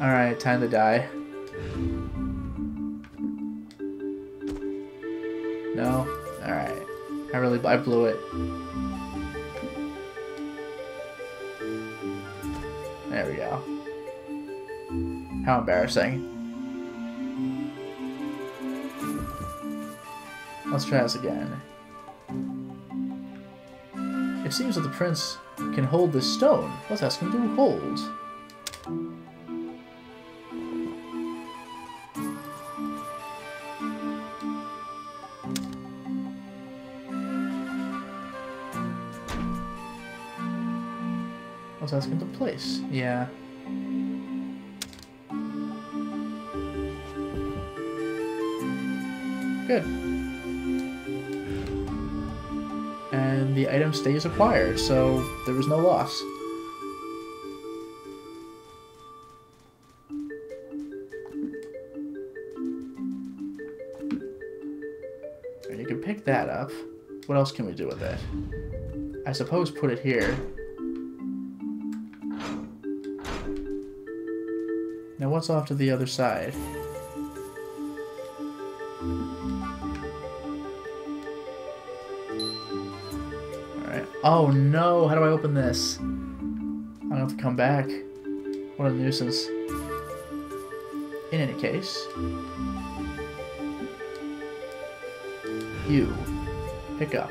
Alright, time to die. No? Alright. I really, I blew it. There we go. How embarrassing. Let's try this again. It seems that the prince can hold this stone. Let's ask him to hold. Let's ask him to place. Yeah. Good. And the item stays acquired, so there was no loss. And you can pick that up. What else can we do with it? I suppose put it here. Now what's off to the other side? Alright. Oh no, how do I open this? I'm gonna have to come back. What a nuisance. In any case, you pick up.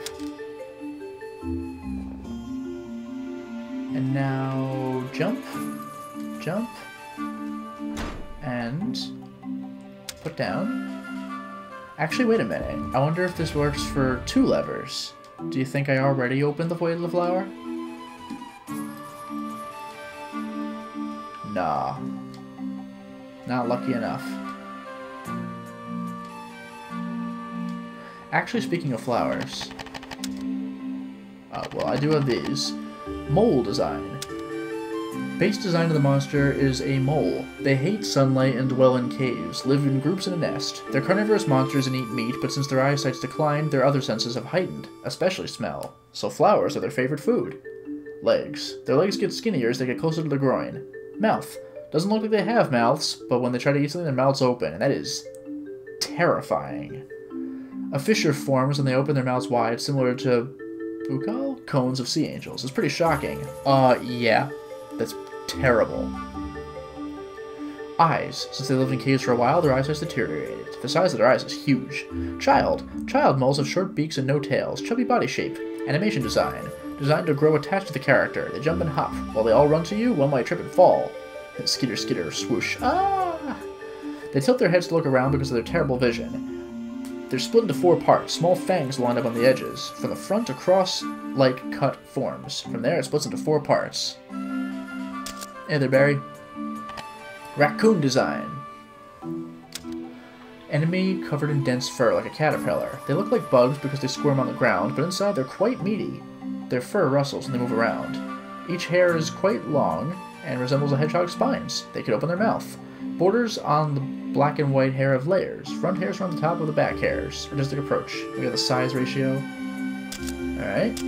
And now jump, jump, and put down. Actually, wait a minute. I wonder if this works for two levers. Do you think I already opened the Void of the Flower? Nah. Not lucky enough. Actually, speaking of flowers. Uh, well, I do have these. Mole design. Base design of the monster is a mole. They hate sunlight and dwell in caves, live in groups in a nest. They're carnivorous monsters and eat meat, but since their eyesight's declined, their other senses have heightened, especially smell. So flowers are their favorite food. Legs. Their legs get skinnier as they get closer to the groin. Mouth. Doesn't look like they have mouths, but when they try to eat something, their mouths open, and that is terrifying. A fissure forms when they open their mouths wide, similar to buccal? Cones of sea angels. It's pretty shocking. Uh, yeah. Terrible. Eyes. Since they lived in caves for a while, their eyes eyesight deteriorated. The size of their eyes is huge. Child. Child moles have short beaks and no tails. Chubby body shape. Animation design. Designed to grow attached to the character. They jump and hop. While they all run to you, one might trip and fall. Skitter, skitter, swoosh. Ah! They tilt their heads to look around because of their terrible vision. They're split into four parts, small fangs lined up on the edges. From the front, a cross-like cut forms. From there, it splits into four parts. Hey there. Raccoon design. Enemy covered in dense fur like a caterpillar. They look like bugs because they squirm on the ground, but inside they're quite meaty. Their fur rustles and they move around. Each hair is quite long and resembles a hedgehog's spines. They can open their mouth. Borders on the black and white hair have layers. Front hairs from the top of the back hairs. Artistic approach. We got the size ratio. Alright.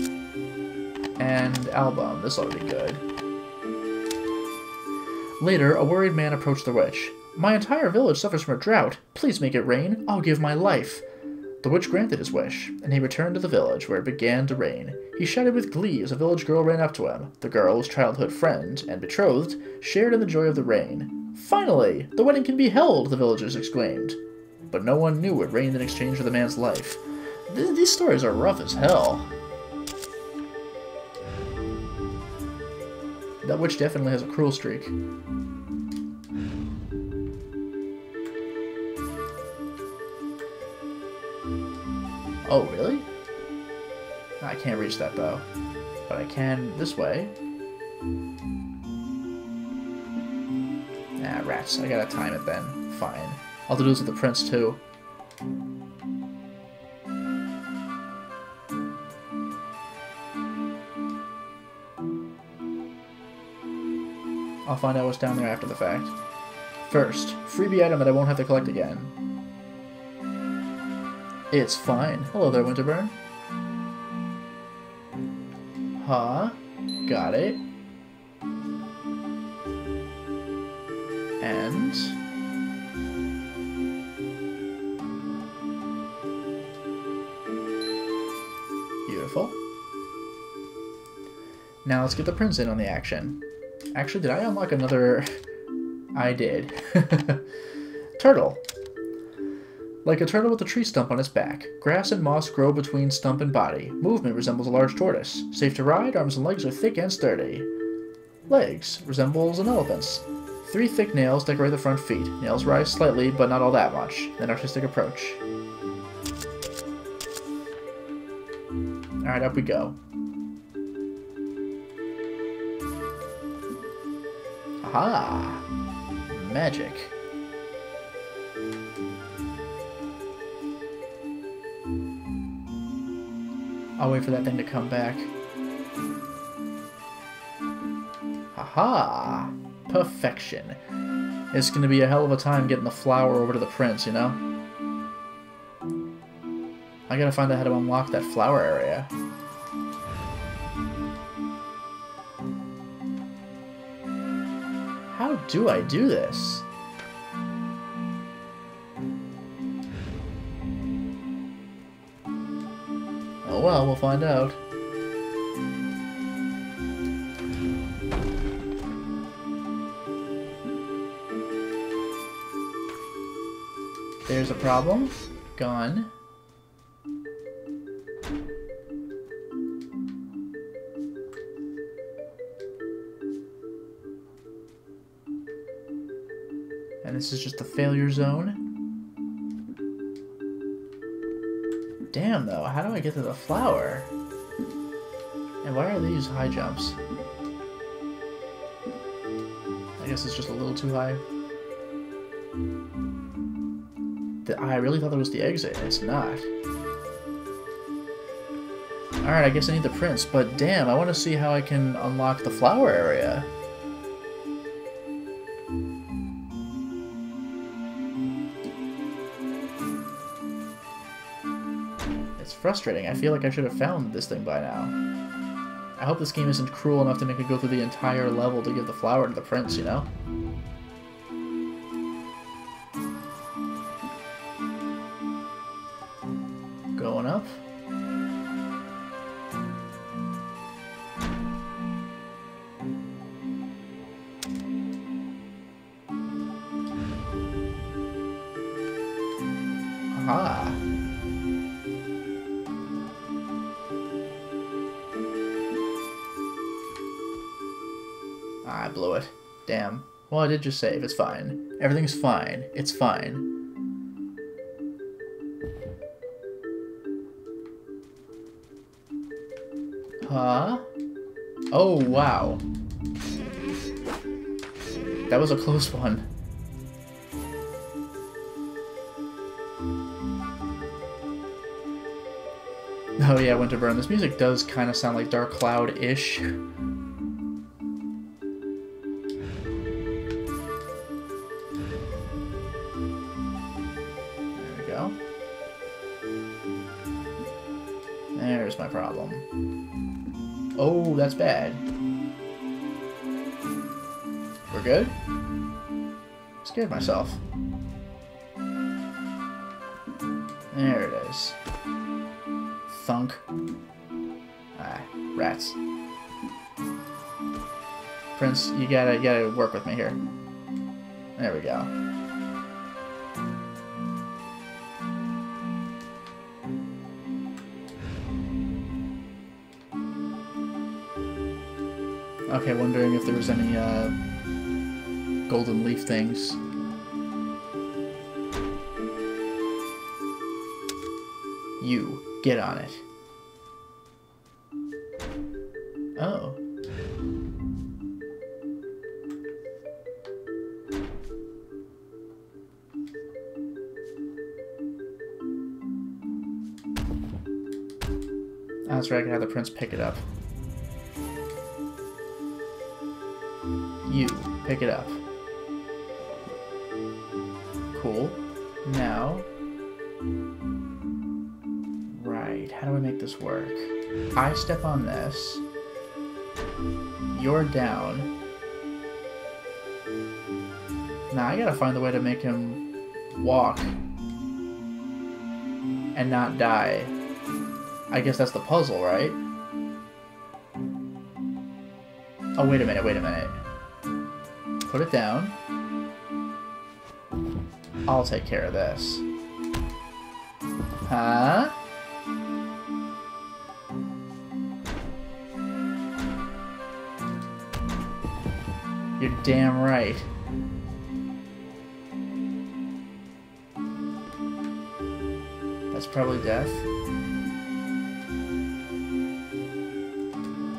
And album. This ought to be good. Later, a worried man approached the witch. My entire village suffers from a drought. Please make it rain. I'll give my life. The witch granted his wish, and he returned to the village where it began to rain. He shouted with glee as a village girl ran up to him. The girl, his childhood friend and betrothed, shared in the joy of the rain. Finally! The wedding can be held, the villagers exclaimed. But no one knew it rained in exchange for the man's life. Th these stories are rough as hell. That witch definitely has a cruel streak. Oh, really? I can't reach that bow. But I can this way. Nah, rats. I gotta time it then. Fine. I'll do this with the prince, too. I'll find out what's down there after the fact. First, freebie item that I won't have to collect again. It's fine. Hello there, Winterburn. Huh? Got it. And... Beautiful. Now let's get the prince in on the action. Actually, did I unlock another... I did. Turtle. Like a turtle with a tree stump on its back. Grass and moss grow between stump and body. Movement resembles a large tortoise. Safe to ride, arms and legs are thick and sturdy. Legs resembles an elephant's. Three thick nails decorate the front feet. Nails rise slightly, but not all that much. An artistic approach. Alright, up we go. Aha! Magic. I'll wait for that thing to come back. Haha! Perfection. It's gonna be a hell of a time getting the flower over to the prince, you know? I gotta find out how to unlock that flower area. Do I do this? Oh well, we'll find out. There's a problem. Gone. This is just a failure zone. Damn, though, how do I get to the flower? And why are these high jumps? I guess it's just a little too high. The, I really thought that was the exit. It's not. Alright, I guess I need the prince, but damn, I want to see how I can unlock the flower area. Frustrating. I feel like I should have found this thing by now. I hope this game isn't cruel enough to make it go through the entire level to give the flower to the prince, you know? Just save. It's fine. Everything's fine. It's fine. Huh? Oh, wow. That was a close one. Oh yeah, Winterburn. This music does kind of sound like Dark Cloud-ish. Scared myself. There it is. Thunk. Ah, rats. Prince, you gotta, you gotta work with me here. There we go. Okay, wondering if there was any uh, golden leaf things. Get on it. Oh. That's right, I can have the prince pick it up. You, pick it up. Work? I step on this. You're down. Now I gotta find a way to make him walk. And not die. I guess that's the puzzle, right? Oh, wait a minute, wait a minute. Put it down. I'll take care of this. Huh? You're damn right. That's probably death.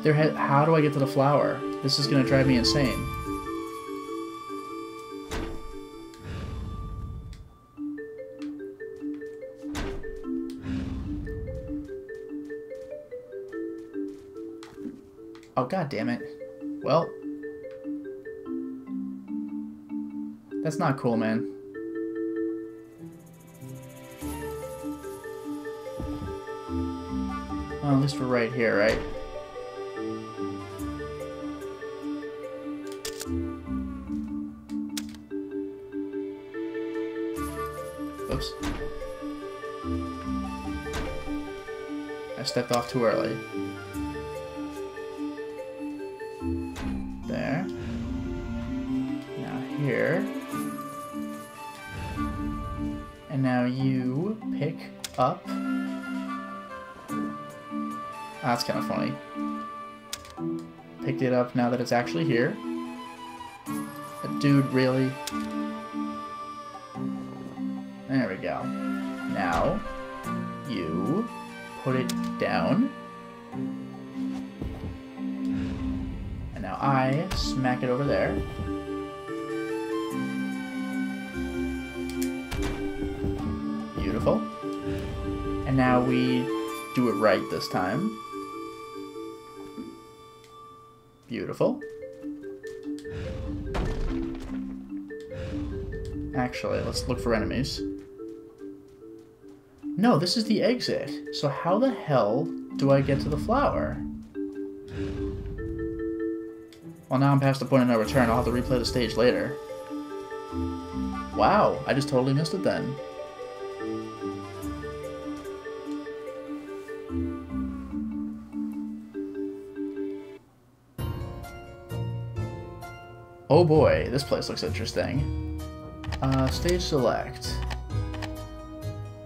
There how do I get to the flower? This is gonna drive me insane. Oh god damn it. Well. That's not cool, man. Well, at least we're right here, right? Oops. I stepped off too early. Up. That's kind of funny. Picked it up now that it's actually here. But dude, really? This time. Beautiful. Actually, let's look for enemies. No, this is the exit. So how the hell do I get to the flower? Well, now I'm past the point of no return. I'll have to replay the stage later. Wow, I just totally missed it then. Oh boy, this place looks interesting. Uh, stage select.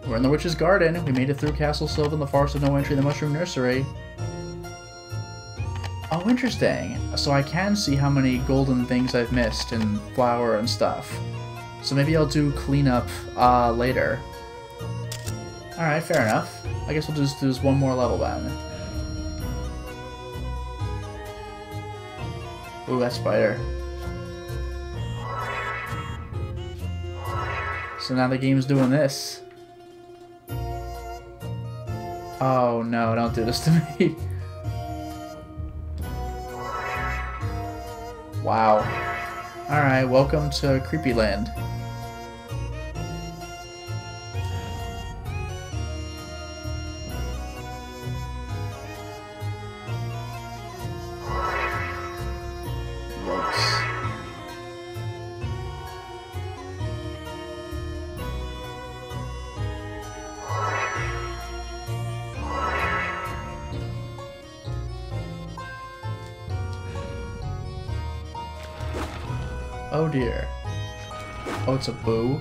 We're in the Witch's Garden. We made it through Castle Sylvan, the Forest of No Entry, the Mushroom Nursery. Oh, interesting. So I can see how many golden things I've missed and flower and stuff. So maybe I'll do cleanup uh, later. Alright, fair enough. I guess we'll just do this one more level then. Ooh, that spider. So now the game's doing this. Oh no, don't do this to me. wow. Alright, welcome to Creepy A boo.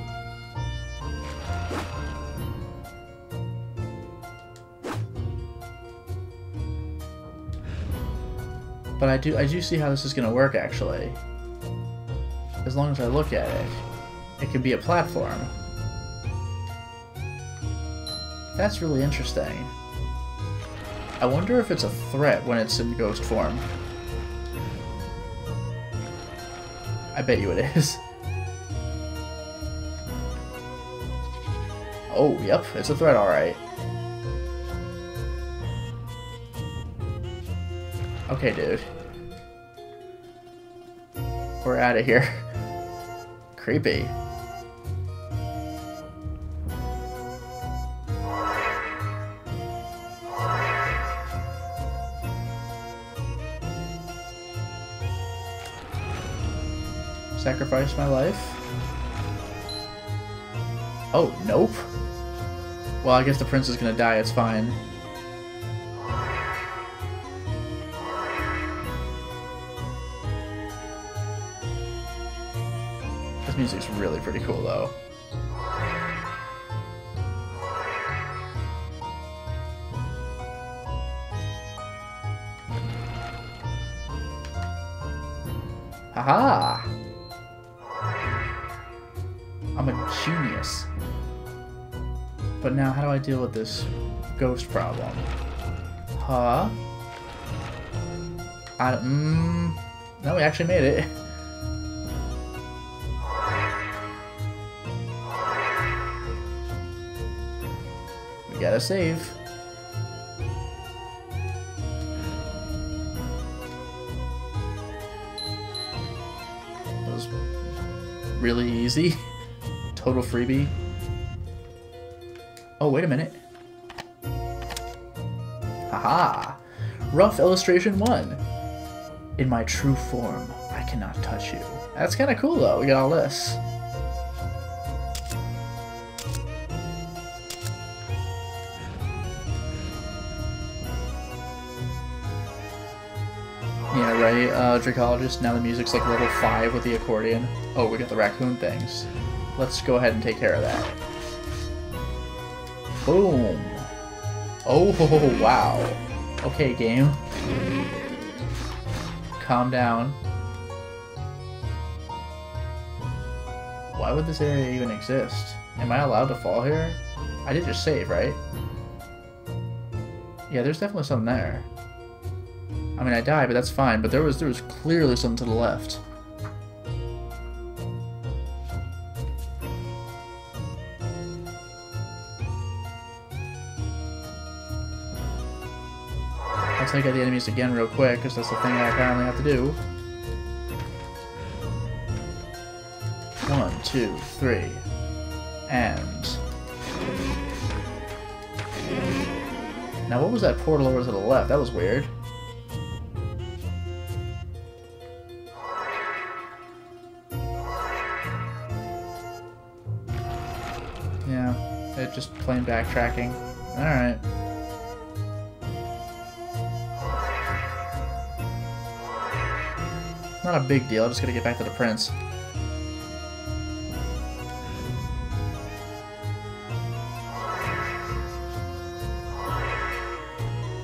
But I do I do see how this is gonna work actually. As long as I look at it. It could be a platform. That's really interesting. I wonder if it's a threat when it's in ghost form. I bet you it is. Oh, yep, it's a threat, alright. Okay, dude. We're out of here. Creepy. Sacrifice my life? Oh, nope. Well, I guess the prince is gonna die, it's fine. This music's really pretty cool, though. Haha! I'm a genius. But now, how do I deal with this ghost problem? Huh? I, mm, no, we actually made it. We gotta save. That was really easy. Total freebie. Oh, wait a minute. Haha! Rough illustration 1. In my true form, I cannot touch you. That's kind of cool though, we got all this. Yeah, right, uh, Dracologist, now the music's like level 5 with the accordion. Oh, we got the raccoon things. Let's go ahead and take care of that. Boom! Oh, wow. Okay, game. Calm down. Why would this area even exist? Am I allowed to fall here? I did just save, right? Yeah, there's definitely something there. I mean, I died, but that's fine. But there was there was clearly something to the left. Take out the enemies again real quick, because that's the thing I apparently have to do. One, two, three. And... Now what was that portal over to the left? That was weird. Yeah, it just plain backtracking. Alright. Not a big deal, I'm just gotta get back to the prince.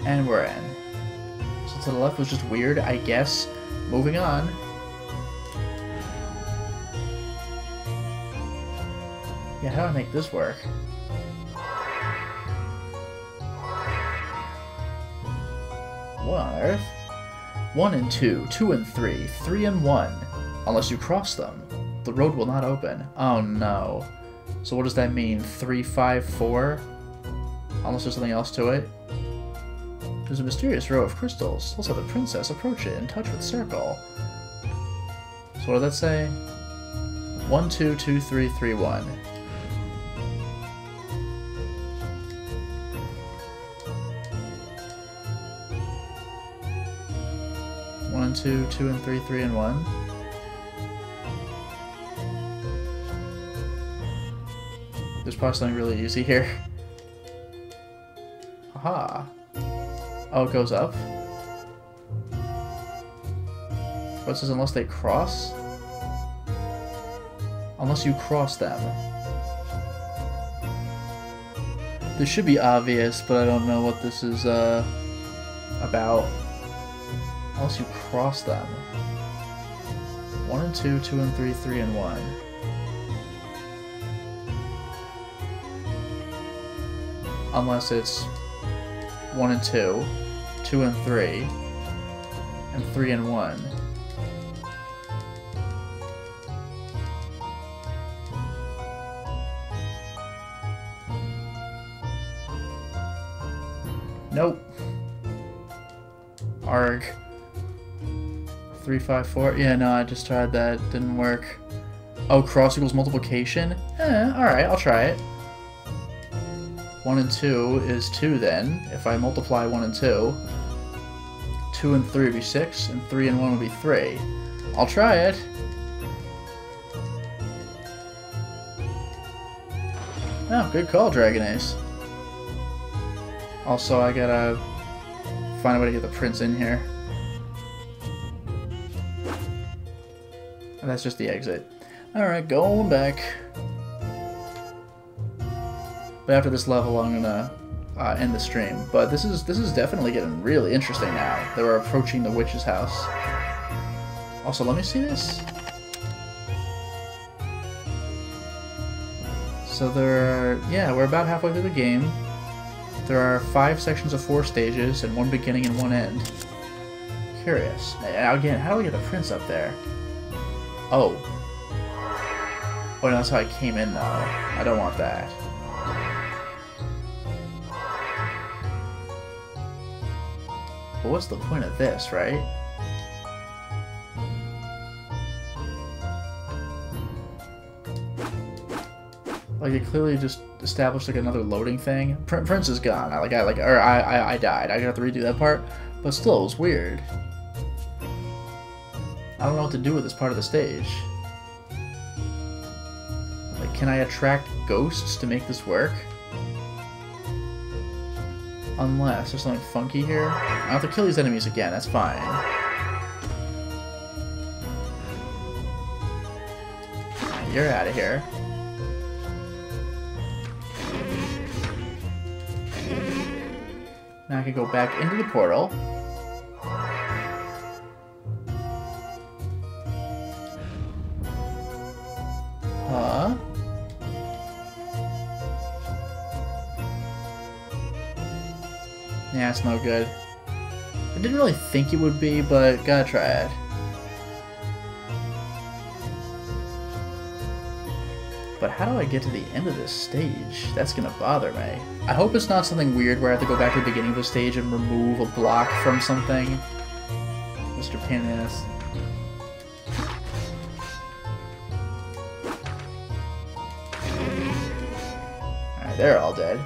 And we're in. So to the left was just weird, I guess. Moving on. Yeah, how do I make this work? What on earth? 1 and 2, 2 and 3, 3 and 1. Unless you cross them, the road will not open. Oh no. So what does that mean? 3, 5, 4? Unless there's something else to it? There's a mysterious row of crystals. Let's have the princess approach it and touch with circle. So what did that say? 1, 2, 2, 3, 3, 1. One two, two and three, three and one. There's probably something really easy here. Aha. Oh, it goes up? What says unless they cross? Unless you cross them. This should be obvious, but I don't know what this is uh, about. Unless you cross them. 1 and 2, 2 and 3, 3 and 1. Unless it's 1 and 2, 2 and 3, and 3 and 1. Nope. Arg. 354. Yeah, no, I just tried that. Didn't work. Oh, cross equals multiplication? Eh, alright, I'll try it. 1 and 2 is 2 then, if I multiply 1 and 2. 2 and 3 would be 6, and 3 and 1 would be 3. I'll try it. Oh, good call, Dragon Ace. Also, I gotta find a way to get the prince in here. And that's just the exit. Alright, going back. But after this level, I'm gonna uh, end the stream. But this is this is definitely getting really interesting now that we're approaching the witch's house. Also, let me see this. So there are, yeah, we're about halfway through the game. There are five sections of four stages, and one beginning and one end. Curious. Again, how do we get the prince up there? Oh. Oh, that's how I came in, though. I don't want that. But what's the point of this, right? Like it clearly just established like another loading thing. Prince is gone. I like I like or I, I I died. I got to redo that part, but still it was weird. I don't know what to do with this part of the stage. Like, can I attract ghosts to make this work? Unless there's something funky here. I have to kill these enemies again, that's fine. You're out of here. Now I can go back into the portal. It's no good. I didn't really think it would be, but gotta try it. But how do I get to the end of this stage? That's gonna bother me. I hope it's not something weird where I have to go back to the beginning of the stage and remove a block from something. Mr. Ass. Alright, they're all dead.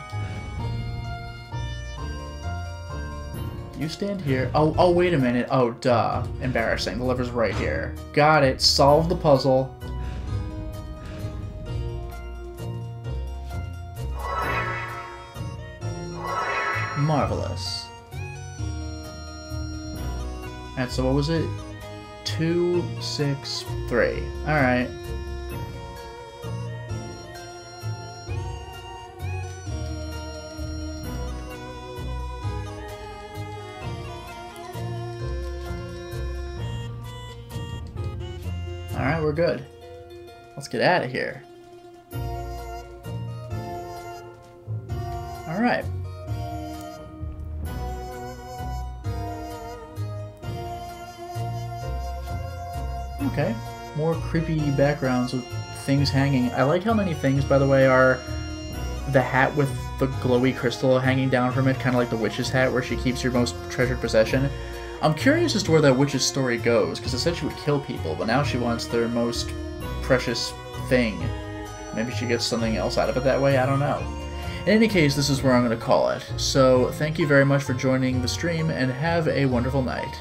You stand here. Oh, oh, wait a minute. Oh, duh. Embarrassing. The lever's right here. Got it. Solve the puzzle. Marvelous. And so what was it? Two, six, three. Alright. We're good. Let's get out of here. Alright. Okay. More creepy backgrounds with things hanging. I like how many things, by the way, are the hat with the glowy crystal hanging down from it, kind of like the witch's hat where she keeps your most treasured possession. I'm curious as to where that witch's story goes, because it said she would kill people, but now she wants their most precious thing. Maybe she gets something else out of it that way, I don't know. In any case, this is where I'm going to call it. So, thank you very much for joining the stream, and have a wonderful night.